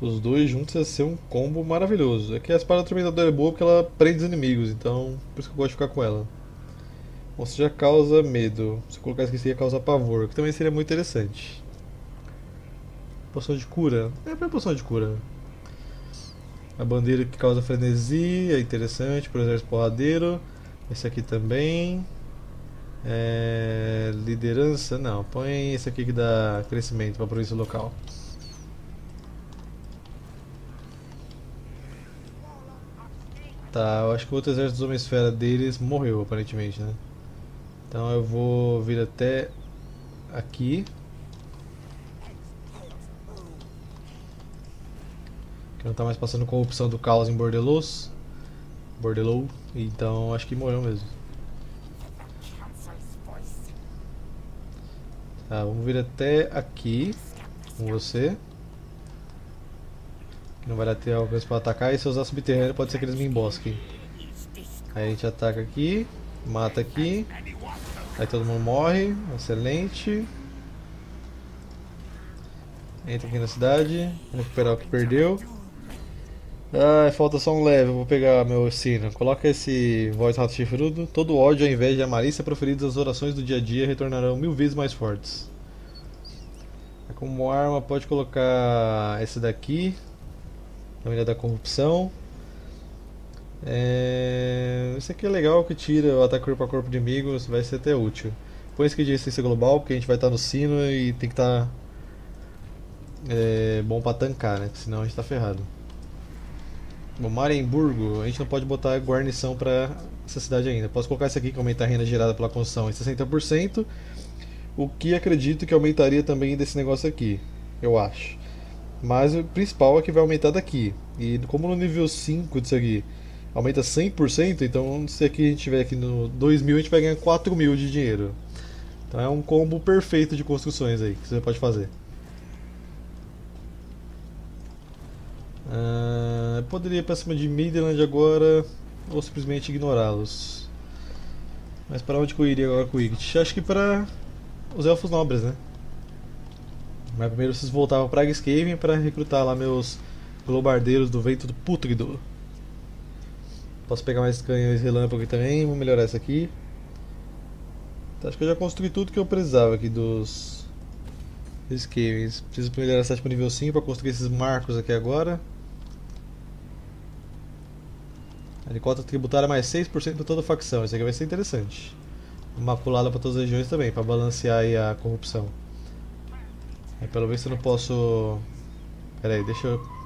Os dois juntos ia ser um combo maravilhoso. É que a espada atormentadora é boa porque ela prende os inimigos, então por isso que eu gosto de ficar com ela. Ou seja, causa medo. Se eu colocar isso aqui, seria causar pavor, que também seria muito interessante. Poção de cura. É pra poção de cura. A bandeira que causa frenesi é interessante pro exército porradeiro. Esse aqui também. É, liderança, não. Põe esse aqui que dá crescimento para província local. Tá, eu acho que o outro exército dos Homem-Esfera deles morreu, aparentemente, né? Então eu vou vir até aqui. Que não tá mais passando corrupção do caos em Bordelos. Bordelou. Então acho que morreu mesmo. Tá, vamos vir até aqui com você. Não vai dar ter alcance pra atacar. E se eu usar subterrâneo, pode ser que eles me embosquem. Aí a gente ataca aqui, mata aqui. Aí todo mundo morre. Excelente. Entra aqui na cidade. Recuperar o que perdeu. Ah, falta só um level, vou pegar meu sino. Coloca esse voz rato chifrudo. Todo ódio ao invés de a malícia proferidos as orações do dia a dia retornarão mil vezes mais fortes. É Como arma pode colocar esse daqui. Na ilha da corrupção. É... Esse aqui é legal que tira o ataque corpo a corpo de inimigos, vai ser até útil. Põe esse aqui de resistência global, porque a gente vai estar no sino e tem que estar é, bom pra tancar, né? Senão a gente tá ferrado. Bom, Marienburgo, a gente não pode botar guarnição pra essa cidade ainda. Posso colocar esse aqui que aumenta a renda gerada pela construção em 60%. O que acredito que aumentaria também desse negócio aqui, eu acho. Mas o principal é que vai aumentar daqui. E como no nível 5 disso aqui aumenta 100%, então se aqui a gente tiver aqui no 2000, a gente vai ganhar 4000 de dinheiro. Então é um combo perfeito de construções aí que você pode fazer. Eu poderia ir pra cima de Midland agora ou simplesmente ignorá-los. Mas para onde eu iria agora com o Ygritte? Acho que para os Elfos Nobres, né? Mas primeiro vocês voltavam para Skaven para recrutar lá meus globardeiros do vento do pútrido. Posso pegar mais canhões relâmpago aqui também, vou melhorar essa aqui. Então, acho que eu já construí tudo que eu precisava aqui dos Skavens. Preciso melhorar essa para nível 5 para construir esses marcos aqui agora. Cota tributária mais 6% para toda facção. Isso aqui vai ser interessante. Maculada para todas as regiões também, para balancear a corrupção. Pelo visto eu não posso... Pera aí, deixa eu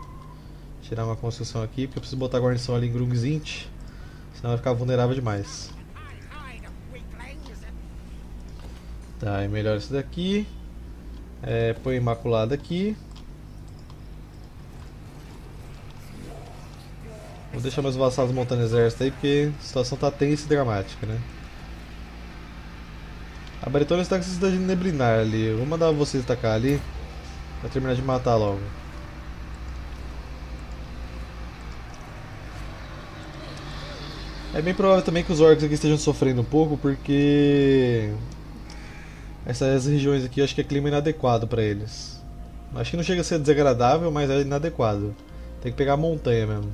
tirar uma construção aqui, porque eu preciso botar a guarnição ali em Grungzint. Senão vai ficar vulnerável demais. Tá, e melhora isso daqui. É, põe imaculada aqui. Vou deixar meus vassalos montando exército aí, porque a situação tá tensa e dramática, né? A Bretônia está com essa cidade de neblinar ali. Eu vou mandar vocês atacar ali. Pra terminar de matar logo. É bem provável também que os orcs aqui estejam sofrendo um pouco, porque essas regiões aqui eu acho que é clima inadequado para eles. Acho que não chega a ser desagradável, mas é inadequado. Tem que pegar a montanha mesmo.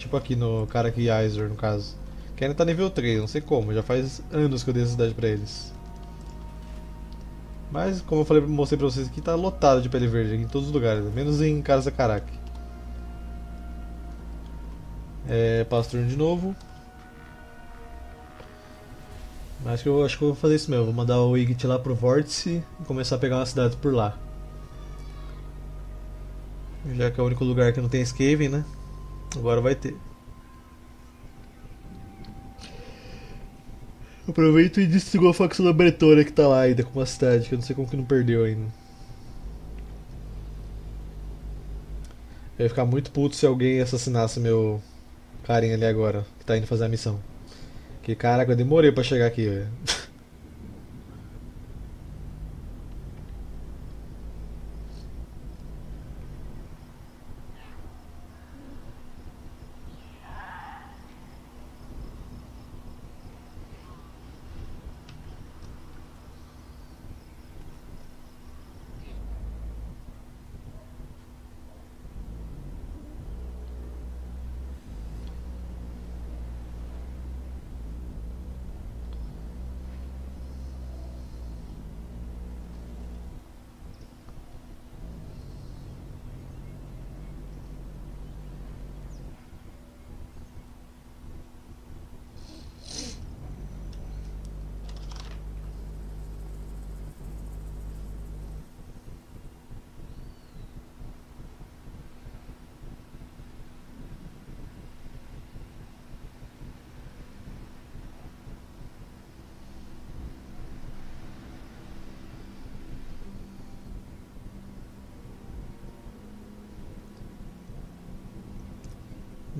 Tipo aqui no cara aqui, no caso. Que ainda tá nível 3, não sei como, já faz anos que eu dei essa cidade pra eles. Mas, como eu falei, mostrei pra vocês aqui, tá lotado de pele verde em todos os lugares, menos em Casa Karak. É, passo turno de novo. Que, eu, acho que eu vou fazer isso mesmo, vou mandar o Igit lá pro Vórtice e começar a pegar umas cidades por lá. Já que é o único lugar que não tem Skaven, né? Agora vai ter. Aproveita e distribua a facção da Bretônia que tá lá ainda com uma cidade, que eu não sei como que não perdeu ainda. Eu ia ficar muito puto se alguém assassinasse meu carinha ali agora, que tá indo fazer a missão. Que caraca, eu demorei pra chegar aqui, velho.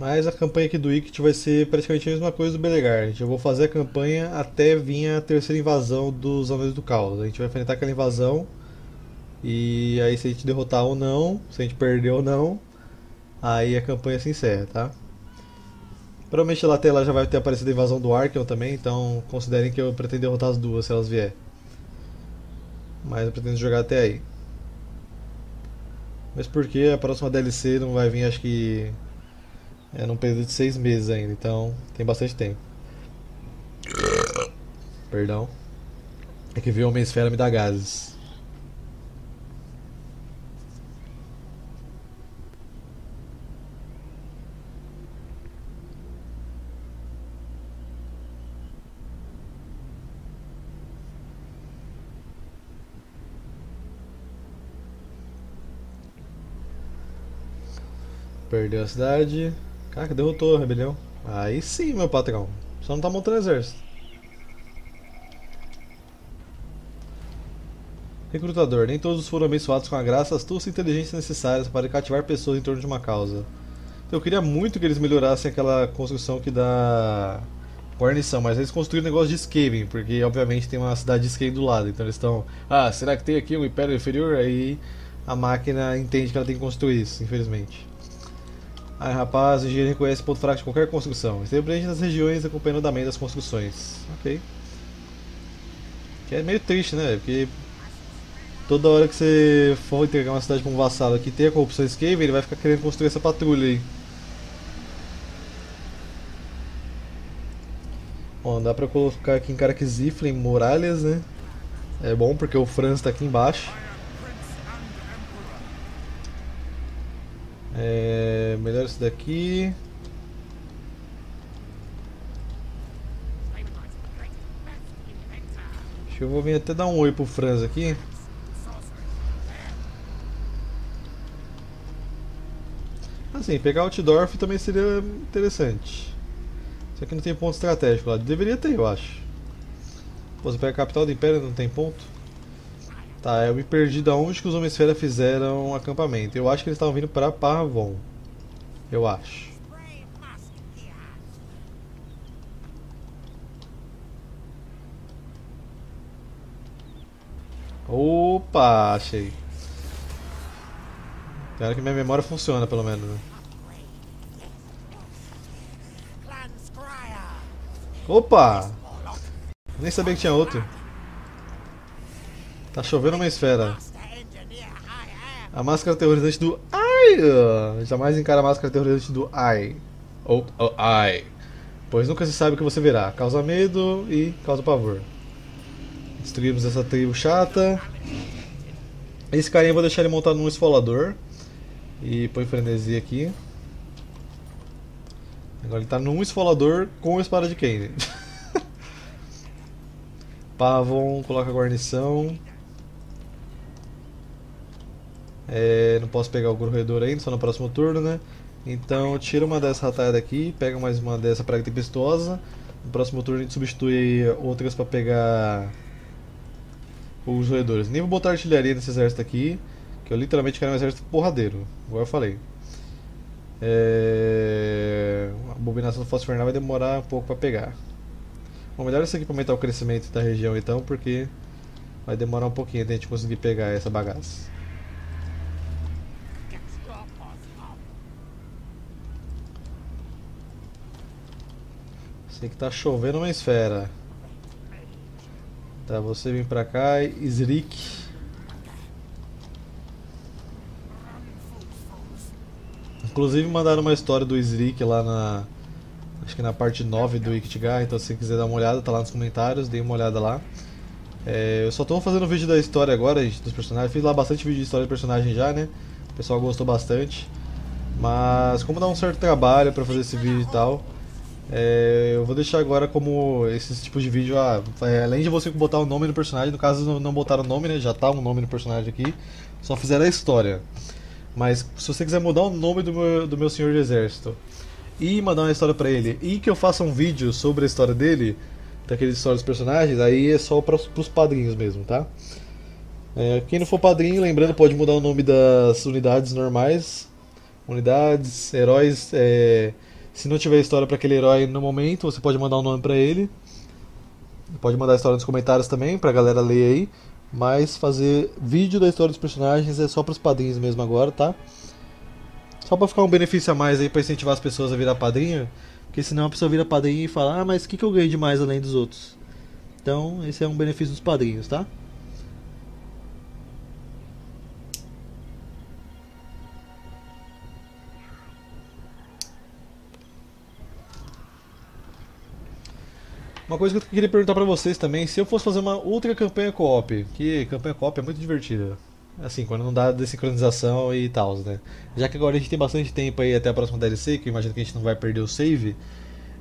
Mas a campanha aqui do Wicked vai ser praticamente a mesma coisa do Belegard. Eu vou fazer a campanha até vir a terceira invasão dos Anões do Caos. A gente vai enfrentar aquela invasão. E aí se a gente derrotar ou não, se a gente perder ou não, aí a campanha se encerra, tá? Provavelmente lá até lá já vai ter aparecido a invasão do Arkham também, então considerem que eu pretendo derrotar as duas se elas vier. Mas eu pretendo jogar até aí. Mas porque a próxima DLC não vai vir acho que é num período de seis meses ainda, então tem bastante tempo. Perdão. É que ver Homem Esfera me dá gases. Perdeu a cidade. Caraca, derrotou a rebelião. Aí sim, meu patrão. Só não tá montando exército. Recrutador. Nem todos foram abençoados com a graça, astúcia e inteligência necessárias para cativar pessoas em torno de uma causa. Então, eu queria muito que eles melhorassem aquela construção que dá guarnição, mas eles construíram um negócio de Skaven, porque obviamente tem uma cidade de Skaven do lado. Então eles estão. Ah, será que tem aqui um Império Inferior? Aí a máquina entende que ela tem que construir isso, infelizmente. Aí, rapaz, o engenheiro reconhece ponto fraco de qualquer construção. Esteja presente nas regiões acompanhando o andamento das construções. Ok. Que é meio triste, né? Porque toda hora que você for entregar uma cidade para um vassalo que tem a corrupção Skaven, ele vai ficar querendo construir essa patrulha aí. Bom, dá pra colocar aqui em Karakzifra, em Muralhas, né? É bom porque o Franz tá aqui embaixo. É, melhor esse daqui. Acho que eu vou vir até dar um oi pro Franz aqui. Assim, pegar Altdorf também seria interessante. Só que não tem ponto estratégico lá. Deveria ter, eu acho. Pô, você pega a capital do Império não tem ponto? Tá, eu me perdi da onde que os Homem-Esfera fizeram acampamento. Eu acho que eles estavam vindo para Parvon. Eu acho. Opa, achei. Quero que minha memória funciona, pelo menos. Né? Opa! Nem sabia que tinha outro. Tá chovendo uma esfera. A máscara terrorizante do Ai! Jamais encara a máscara terrorizante do Ai. Ou oh, Ai. Pois nunca se sabe o que você verá. Causa medo e causa pavor. Destruímos essa tribo chata. Esse carinha eu vou deixar ele montado num esfolador. E põe frenesi aqui. Agora ele tá num esfolador com espada de Kane. Pavon, coloca a guarnição. É, não posso pegar o corredor ainda, só no próximo turno, né? Então tira uma dessa ratalha daqui, pega mais uma dessa praga tempestuosa. No próximo turno a gente substitui outras para pegar os roedores. Nem vou botar artilharia nesse exército aqui, que eu literalmente quero um exército porradeiro, igual eu falei. É... A abominação do fosfornal vai demorar um pouco para pegar. Bom, melhor isso aqui para aumentar o crescimento da região então, porque vai demorar um pouquinho até a gente conseguir pegar essa bagaça. Sei que tá chovendo uma esfera. Tá, você vem pra cá, Isrik. Inclusive mandaram uma história do Isrik lá na. Acho que na parte 9 do Iktigar, então se você quiser dar uma olhada, tá lá nos comentários, dê uma olhada lá. É, eu só tô fazendo vídeo da história agora, gente, dos personagens. Fiz lá bastante vídeo de história de personagem já, né? O pessoal gostou bastante. Mas como dá um certo trabalho pra fazer esse vídeo e tal, é, eu vou deixar agora como esses tipos de vídeo, ah, além de você botar o nome no personagem, no caso não, botaram o nome, né, já tá um nome no personagem aqui, só fizeram a história. Mas se você quiser mudar o nome do meu, do meu senhor de exército e mandar uma história para ele e que eu faça um vídeo sobre a história dele, daqueles histórias dos personagens, aí é só para os padrinhos mesmo, tá? É, quem não for padrinho, lembrando, pode mudar o nome das unidades normais, unidades, heróis, é, Se não tiver história para aquele herói no momento, você pode mandar um nome para ele. Pode mandar a história nos comentários também pra galera ler aí. Mas fazer vídeo da história dos personagens é só pros padrinhos mesmo agora, tá? Só pra ficar um benefício a mais aí pra incentivar as pessoas a virar padrinho. Porque senão a pessoa vira padrinho e fala, ah, mas o que, que eu ganhei de mais além dos outros? Então, esse é um benefício dos padrinhos, tá? Uma coisa que eu queria perguntar pra vocês também, se eu fosse fazer uma outra campanha co-op, que campanha co-op é muito divertida. Assim, quando não dá desincronização e tal, né? Já que agora a gente tem bastante tempo aí até a próxima DLC, que eu imagino que a gente não vai perder o save.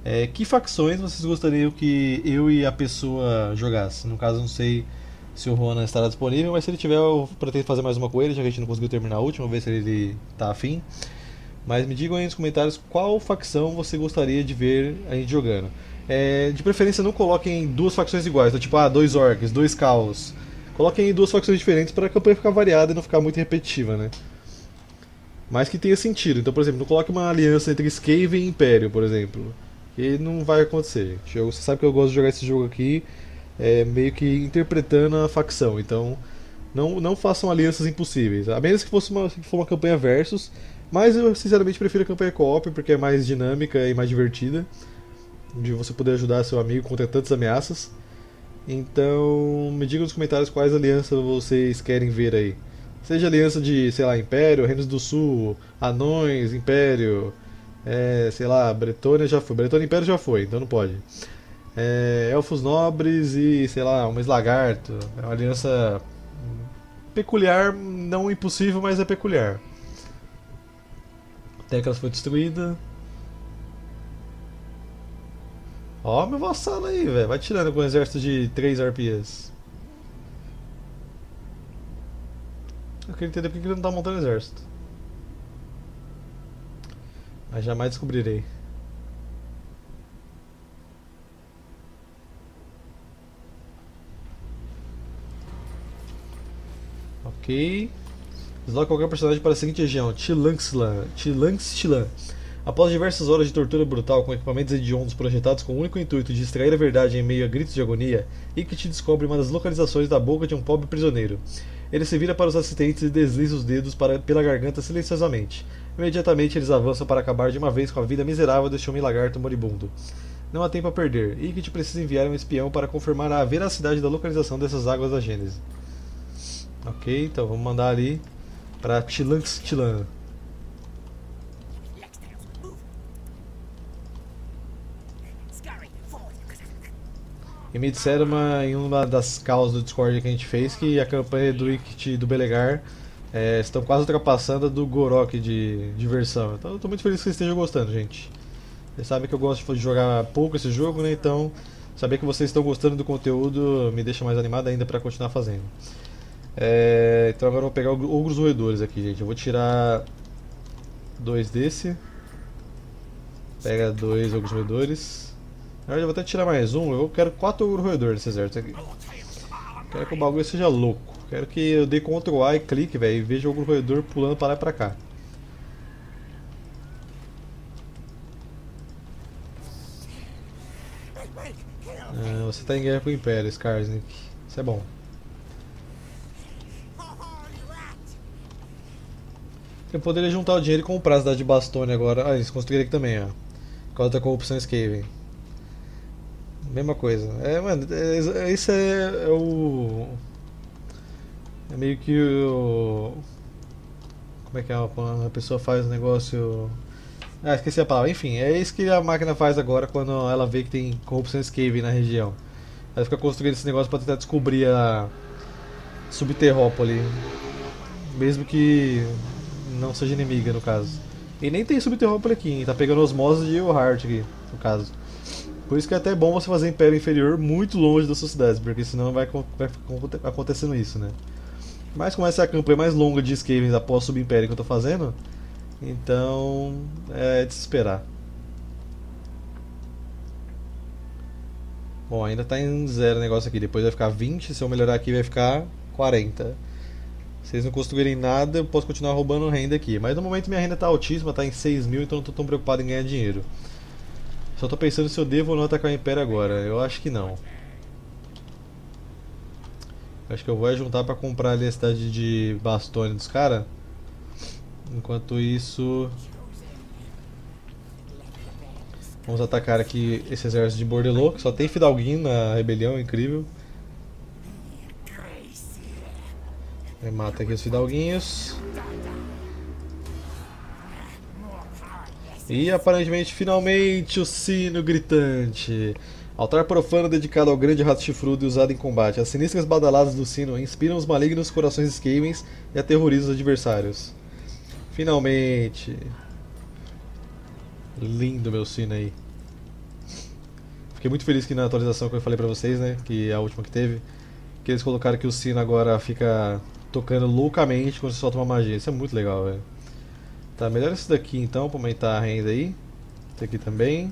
É, que facções vocês gostariam que eu e a pessoa jogasse? No caso, não sei se o Juan estará disponível, mas se ele tiver, eu pretendo fazer mais uma com ele, já que a gente não conseguiu terminar a última, ver se ele tá afim. Mas me digam aí nos comentários qual facção você gostaria de ver a gente jogando. É, de preferência não coloquem duas facções iguais, então, tipo, ah, dois orcs, dois caos. Coloquem duas facções diferentes para a campanha ficar variada e não ficar muito repetitiva, né? Mas que tenha sentido. Então, por exemplo, não coloque uma aliança entre Skaven e Império, por exemplo. Que não vai acontecer. Você sabe que eu gosto de jogar esse jogo aqui é, meio que interpretando a facção. Então, não, não façam alianças impossíveis. A menos que fosse uma, que for uma campanha versus. Mas eu sinceramente prefiro a campanha co-op porque é mais dinâmica e mais divertida de você poder ajudar seu amigo contra tantas ameaças. Então, me diga nos comentários quais alianças vocês querem ver aí. Seja aliança de, sei lá, Império, Reinos do Sul, Anões, Império, é, sei lá, Bretônia já foi. Bretônia Império já foi, então não pode. É, Elfos Nobres e, sei lá, um Lagarto. É uma aliança peculiar, não impossível, mas é peculiar. Teclas foi destruída. Ó, meu vassalo aí, velho. Vai tirando com um exército de 3 arpias. Eu queria entender porque ele não tá montando exército. Mas jamais descobrirei. Ok. Desloca qualquer personagem para a seguinte região: Chilanxlan. Chilanxlan. Após diversas horas de tortura brutal com equipamentos hediondos projetados com o único intuito de extrair a verdade em meio a gritos de agonia, Ikit descobre uma das localizações da boca de um pobre prisioneiro. Ele se vira para os assistentes e desliza os dedos para, pela garganta silenciosamente. Imediatamente eles avançam para acabar de uma vez com a vida miserável deste homem lagarto moribundo. Não há tempo a perder. Ikit precisa enviar um espião para confirmar a veracidade da localização dessas águas da Gênese. Ok, então vamos mandar ali para Chilanx Chilan. E me disseram uma, em uma das causas do Discord que a gente fez que a campanha do Ikit do Belegar é, estão quase ultrapassando a do Gorok de diversão. Então eu estou muito feliz que vocês estejam gostando, gente. Vocês sabem que eu gosto de jogar pouco esse jogo, né? Então saber que vocês estão gostando do conteúdo me deixa mais animado ainda para continuar fazendo. É, então agora eu vou pegar ogros roedores aqui, gente. Eu vou tirar dois desse. Pega dois ogros roedores. Na verdade, eu vou até tirar mais um. Eu quero quatro ogro roedor nesse exército aqui. Quero que o bagulho seja louco. Quero que eu dê Ctrl A e clique, velho, e veja o roedor pulando para lá e pra cá. Ah, você está em guerra com o Império, Skarsnik. Isso é bom. Eu poderia juntar o dinheiro e comprar a cidade de Bastone agora. Ah, eles construíram aqui também, ó. Causa da corrupção Skaven. Mesma coisa. É, mano, é, é, isso é, é, o. É meio que o. Como é que é quando a pessoa faz um negócio. Ah, esqueci a palavra. Enfim, é isso que a máquina faz agora quando ela vê que tem corrupção Skaven na região. Ela fica construindo esse negócio para tentar descobrir a Subterrópole. Mesmo que não seja inimiga, no caso. E nem tem Subterrópole aqui, hein? tá pegando osmose de Heart aqui, no caso. Por isso que é até bom você fazer Império Inferior muito longe das suas cidades, porque senão vai, vai acontecendo isso, né? Mas como essa é a campanha mais longa de Skavens após Subimpério que eu tô fazendo, então é de se esperar. Bom, ainda tá em zero o negócio aqui, depois vai ficar 20, se eu melhorar aqui vai ficar 40. Se vocês não construírem nada, eu posso continuar roubando renda aqui. Mas no momento minha renda tá altíssima, tá em 6 mil, então não tô tão preocupado em ganhar dinheiro. Só tô pensando se eu devo ou não atacar o Império agora. Eu acho que não. Acho que eu vou juntar pra comprar ali a cidade de Bastone dos caras. Enquanto isso... Vamos atacar aqui esse exército de Bordelô, que só tem Fidalguinho na rebelião, incrível. Mata aqui os Fidalguinhos. E aparentemente, finalmente, o sino gritante. Altar profano dedicado ao grande rato chifrudo e usado em combate. As sinistras badaladas do sino inspiram os malignos corações Skavens e aterrorizam os adversários. Finalmente. Lindo meu sino aí. Fiquei muito feliz que na atualização que eu falei pra vocês, né, que é a última que teve, que eles colocaram que o sino agora fica tocando loucamente quando você solta uma magia. Isso é muito legal, velho. Tá, melhor esse daqui então, pra aumentar a renda aí. Esse aqui também.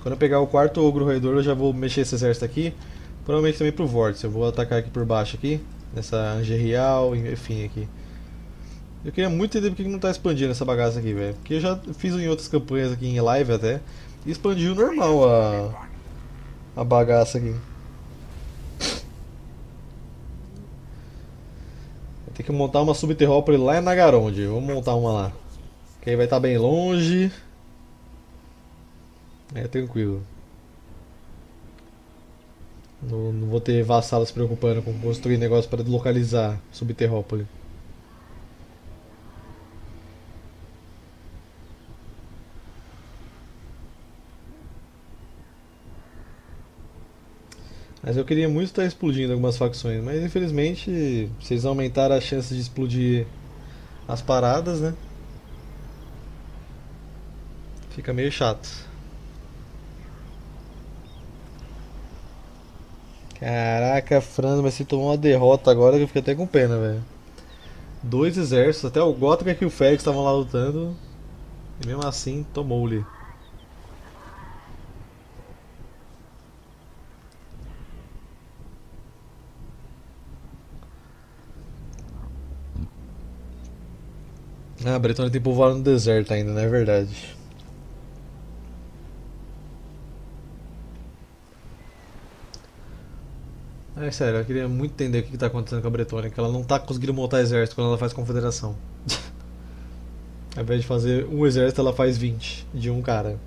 Quando eu pegar o quarto ogro roedor, eu já vou mexer esse exército aqui. Provavelmente também pro vórtice. Eu vou atacar aqui por baixo aqui. Nessa Angerial, enfim aqui. Eu queria muito entender porque que não tá expandindo essa bagaça aqui, velho. Porque eu já fiz em outras campanhas aqui em live até. E expandiu normal a, a bagaça aqui. Ter que montar uma subterrópole lá em Nagaronde. Vamos montar uma lá. Que aí vai estar bem longe. É tranquilo. Não, não vou ter vassalo se preocupando com construir negócio para localizar subterrópole. Mas eu queria muito estar explodindo algumas facções, mas infelizmente vocês aumentaram as chances de explodir as paradas, né? Fica meio chato. Caraca, Franz, mas você tomou uma derrota agora que eu fiquei até com pena, velho. Dois exércitos, até o Gotham e o Félix estavam lá lutando. E mesmo assim, tomou-lhe. Ah, a Bretônia tem povoado no deserto ainda, não é verdade. É sério, eu queria muito entender o que está acontecendo com a Bretônia, que ela não está conseguindo montar exército quando ela faz confederação. Ao invés de fazer um exército, ela faz 20 de um cara.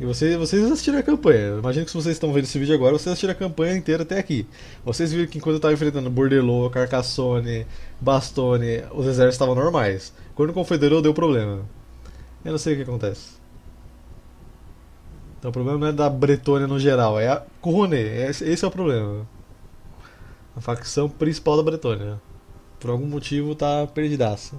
E você, vocês assistiram a campanha. Imagino que se vocês estão vendo esse vídeo agora, vocês assistiram a campanha inteira até aqui. Vocês viram que enquanto eu estava enfrentando Bordelô, Carcassone, Bastone, os exércitos estavam normais. Quando confederou, deu problema. Eu não sei o que acontece. Então o problema não é da Bretônia no geral, é a Couronê. Esse é o problema. A facção principal da Bretônia. Por algum motivo tá perdidaça.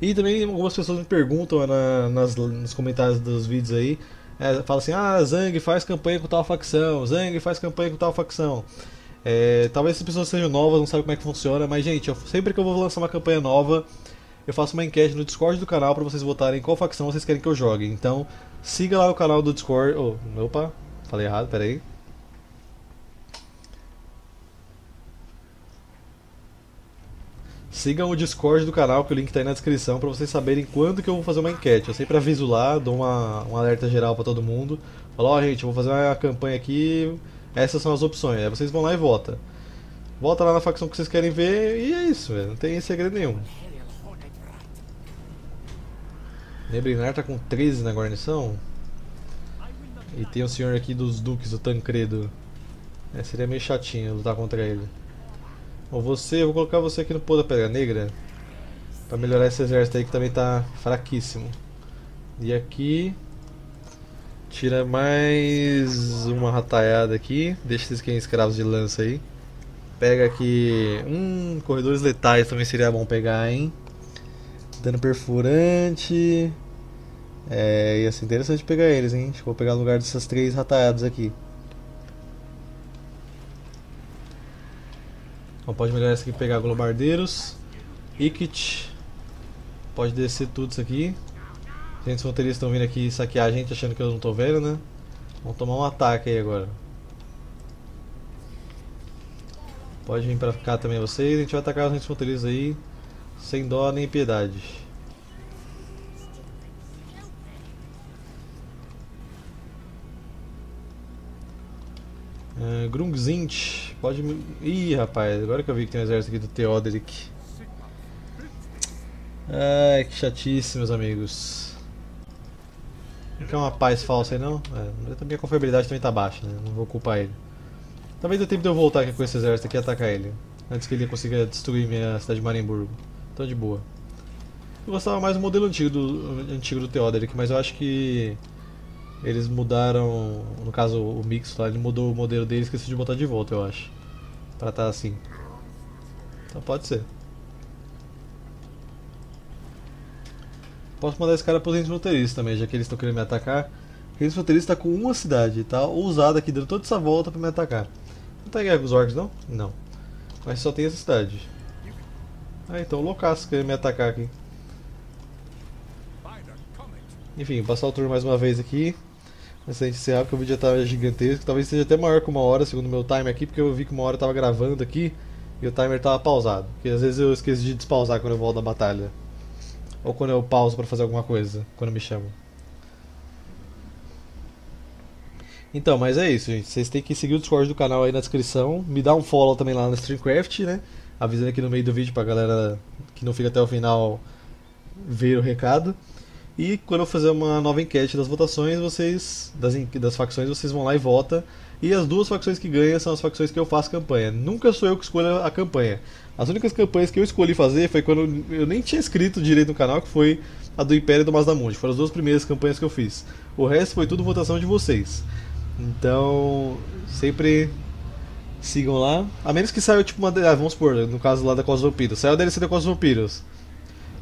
E também algumas pessoas me perguntam na, nas, nos comentários dos vídeos aí. É, fala assim, ah, Zang faz campanha com tal facção, Zang faz campanha com tal facção. É, talvez as pessoas sejam novas, não sabem como é que funciona, mas gente, eu, sempre que eu vou lançar uma campanha nova, eu faço uma enquete no Discord do canal para vocês votarem qual facção vocês querem que eu jogue. Então, siga lá o canal do Discord. Oh, opa, falei errado, peraí. Sigam o Discord do canal, que o link está aí na descrição, para vocês saberem quando que eu vou fazer uma enquete. Eu sempre aviso lá, dou uma, um alerta geral para todo mundo. Falo, ó oh, gente, vou fazer uma campanha aqui, essas são as opções. Aí vocês vão lá e votam. Volta lá na facção que vocês querem ver e é isso, véio. não tem segredo nenhum. Nebrinar tá com 13 na guarnição. E tem o senhor aqui dos duques, o Tancredo. É, seria meio chatinho lutar contra ele. Você, eu vou colocar você aqui no pôr da Pedra Negra. Pra melhorar esse exército aí que também tá fraquíssimo. E aqui... Tira mais uma rataiada aqui. Deixa esses quem escravos de lança aí. Pega aqui... Hum, corredores letais também seria bom pegar, hein? Dano perfurante... É, ia ser interessante pegar eles, hein? Acho que vou pegar no lugar dessas três rataiadas aqui. Então pode melhorar essa aqui pegar globardeiros. Ikit. Pode descer tudo isso aqui. Gente, os roteiristas estão vindo aqui saquear a gente achando que eu não tô vendo, né? Vamos tomar um ataque aí agora. Pode vir pra cá também vocês, a gente vai atacar os fronteirizos aí sem dó nem piedade. Uh, Grungzint, pode me. Ih rapaz, agora que eu vi que tem um exército aqui do Theoderic. Ai, que chatice, meus amigos. Não quer uma paz falsa aí não? É, minha confiabilidade também tá baixa, né? Não vou culpar ele. Talvez dê tempo de eu voltar aqui com esse exército aqui e atacar ele. Antes que ele consiga destruir minha cidade de Marimburgo. Então de boa. Eu gostava mais do modelo antigo do, antigo do Theoderic, mas eu acho que eles mudaram, no caso o Mix lá, ele mudou o modelo dele e esqueci de botar de volta, eu acho. Pra estar tá assim. Então pode ser. Posso mandar esse cara pros fronteiristas também, já que eles estão querendo me atacar. Aqueles fronteiristas tá com uma cidade, tá ousado aqui dando toda essa volta pra me atacar. Não tá guerra com os orcs não? Não. Mas só tem essa cidade. Ah, então o loucaço querendo me atacar aqui. Enfim, passar o turno mais uma vez aqui. Antes da gente encerrar, porque o vídeo já tá gigantesco. Talvez seja até maior que uma hora, segundo o meu timer aqui, porque eu vi que uma hora eu tava gravando aqui e o timer tava pausado. Porque às vezes eu esqueço de despausar quando eu volto da batalha. Ou quando eu pauso pra fazer alguma coisa, quando me chamam. Então, mas é isso, gente. Vocês têm que seguir o Discord do canal aí na descrição. Me dá um follow também lá no Streamcraft, né? Avisando aqui no meio do vídeo pra galera que não fica até o final ver o recado. E quando eu fazer uma nova enquete das votações, vocês. Das, das facções, vocês vão lá e votam. E as duas facções que ganham são as facções que eu faço campanha. Nunca sou eu que escolho a campanha. As únicas campanhas que eu escolhi fazer foi quando eu nem tinha escrito direito no canal, que foi a do Império e do Mazdamundi. Foram as duas primeiras campanhas que eu fiz. O resto foi tudo votação de vocês. Então, sempre sigam lá. A menos que saia tipo uma. Ah, vamos supor, no caso lá da Cos Vampiros. Saiu a DLC da Cos Vampiros.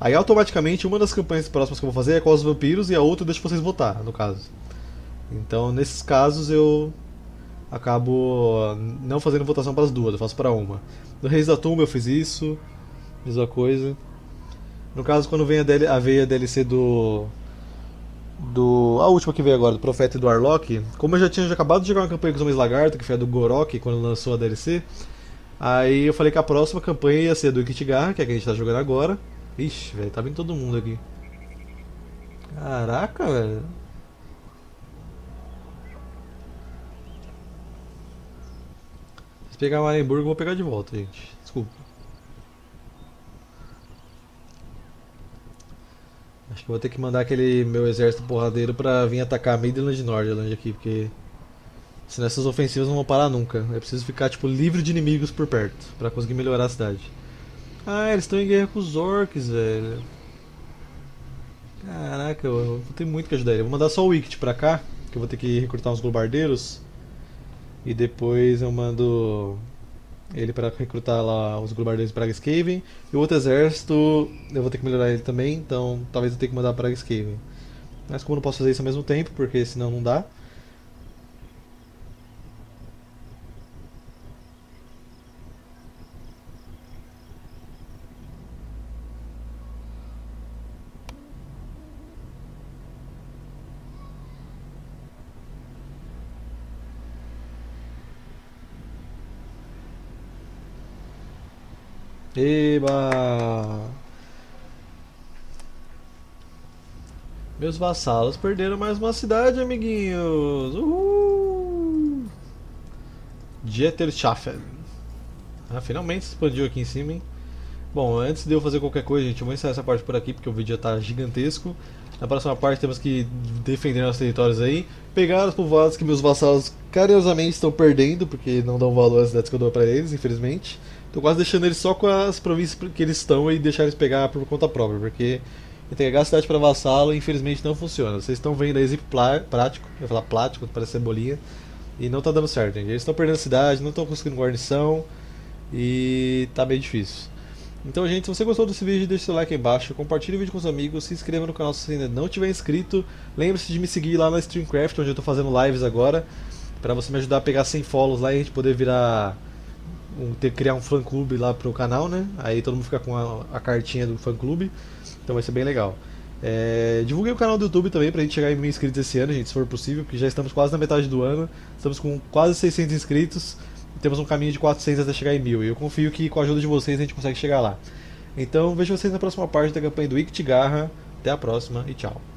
Aí automaticamente uma das campanhas próximas que eu vou fazer é Cos Vampiros e a outra eu deixo vocês votar, no caso. Então, nesses casos eu acabo não fazendo votação para as duas, eu faço para uma. No Reis da Tumba eu fiz isso, mesma coisa. No caso, quando vem a, DL, a veio a DLC do do. A última que veio agora, do Profeta e do Arlok. Como eu já tinha acabado de jogar uma campanha com os Homens Lagarto, que foi a do Gorok, quando lançou a DLC. Aí eu falei que a próxima campanha ia ser a do Ikitigar, que é a que a gente tá jogando agora. Ixi, velho, tá vindo todo mundo aqui. Caraca, velho. Se pegar Marienburg, eu vou pegar de volta, gente. Desculpa. Acho que vou ter que mandar aquele meu exército porradeiro pra vir atacar Midland e Nordland aqui, porque senão essas ofensivas não vão parar nunca. É preciso ficar tipo livre de inimigos por perto pra conseguir melhorar a cidade. Ah, eles estão em guerra com os orcs, velho. Caraca, eu vou ter muito que ajudar ele. vou mandar só o Wicked pra cá, que eu vou ter que recrutar uns globardeiros. E depois eu mando ele para recrutar lá os Globardeiros para Skaven. E o outro exército, eu vou ter que melhorar ele também, então talvez eu tenha que mandar para Skaven. Mas como eu não posso fazer isso ao mesmo tempo, porque senão não dá. Eba! Meus vassalos perderam mais uma cidade, amiguinhos! Uhul! Ah, finalmente expandiu aqui em cima, hein? Bom, antes de eu fazer qualquer coisa, gente, eu vou encerrar essa parte por aqui porque o vídeo já está gigantesco. Na próxima parte temos que defender nossos territórios aí, pegar os povoados que meus vassalos carinhosamente estão perdendo, porque não dão valor às cidades que eu dou para eles, infelizmente. Tô quase deixando eles só com as províncias que eles estão e deixar eles pegar por conta própria, porque entregar a cidade para vassalo infelizmente não funciona. Vocês estão vendo aí zip prático, eu ia falar plástico, parece cebolinha, e não tá dando certo, gente. Eles estão perdendo a cidade, não estão conseguindo guarnição e tá meio difícil. Então, gente, se você gostou desse vídeo, deixe seu like aí embaixo, compartilhe o vídeo com os amigos, se inscreva no canal se ainda não tiver inscrito. Lembre-se de me seguir lá na Streamcraft, onde eu estou fazendo lives agora, para você me ajudar a pegar 100 follows lá e a gente poder virar um, ter criar um fã clube lá pro canal, né? Aí todo mundo fica com a, a cartinha do fã clube. Então vai ser bem legal. É, divulguei o canal do YouTube também pra gente chegar em mil inscritos esse ano, gente, se for possível, porque já estamos quase na metade do ano. Estamos com quase 600 inscritos. Temos um caminho de 400 até chegar em mil. E eu confio que com a ajuda de vocês a gente consegue chegar lá. Então vejo vocês na próxima parte da campanha do Garra. Até a próxima e tchau.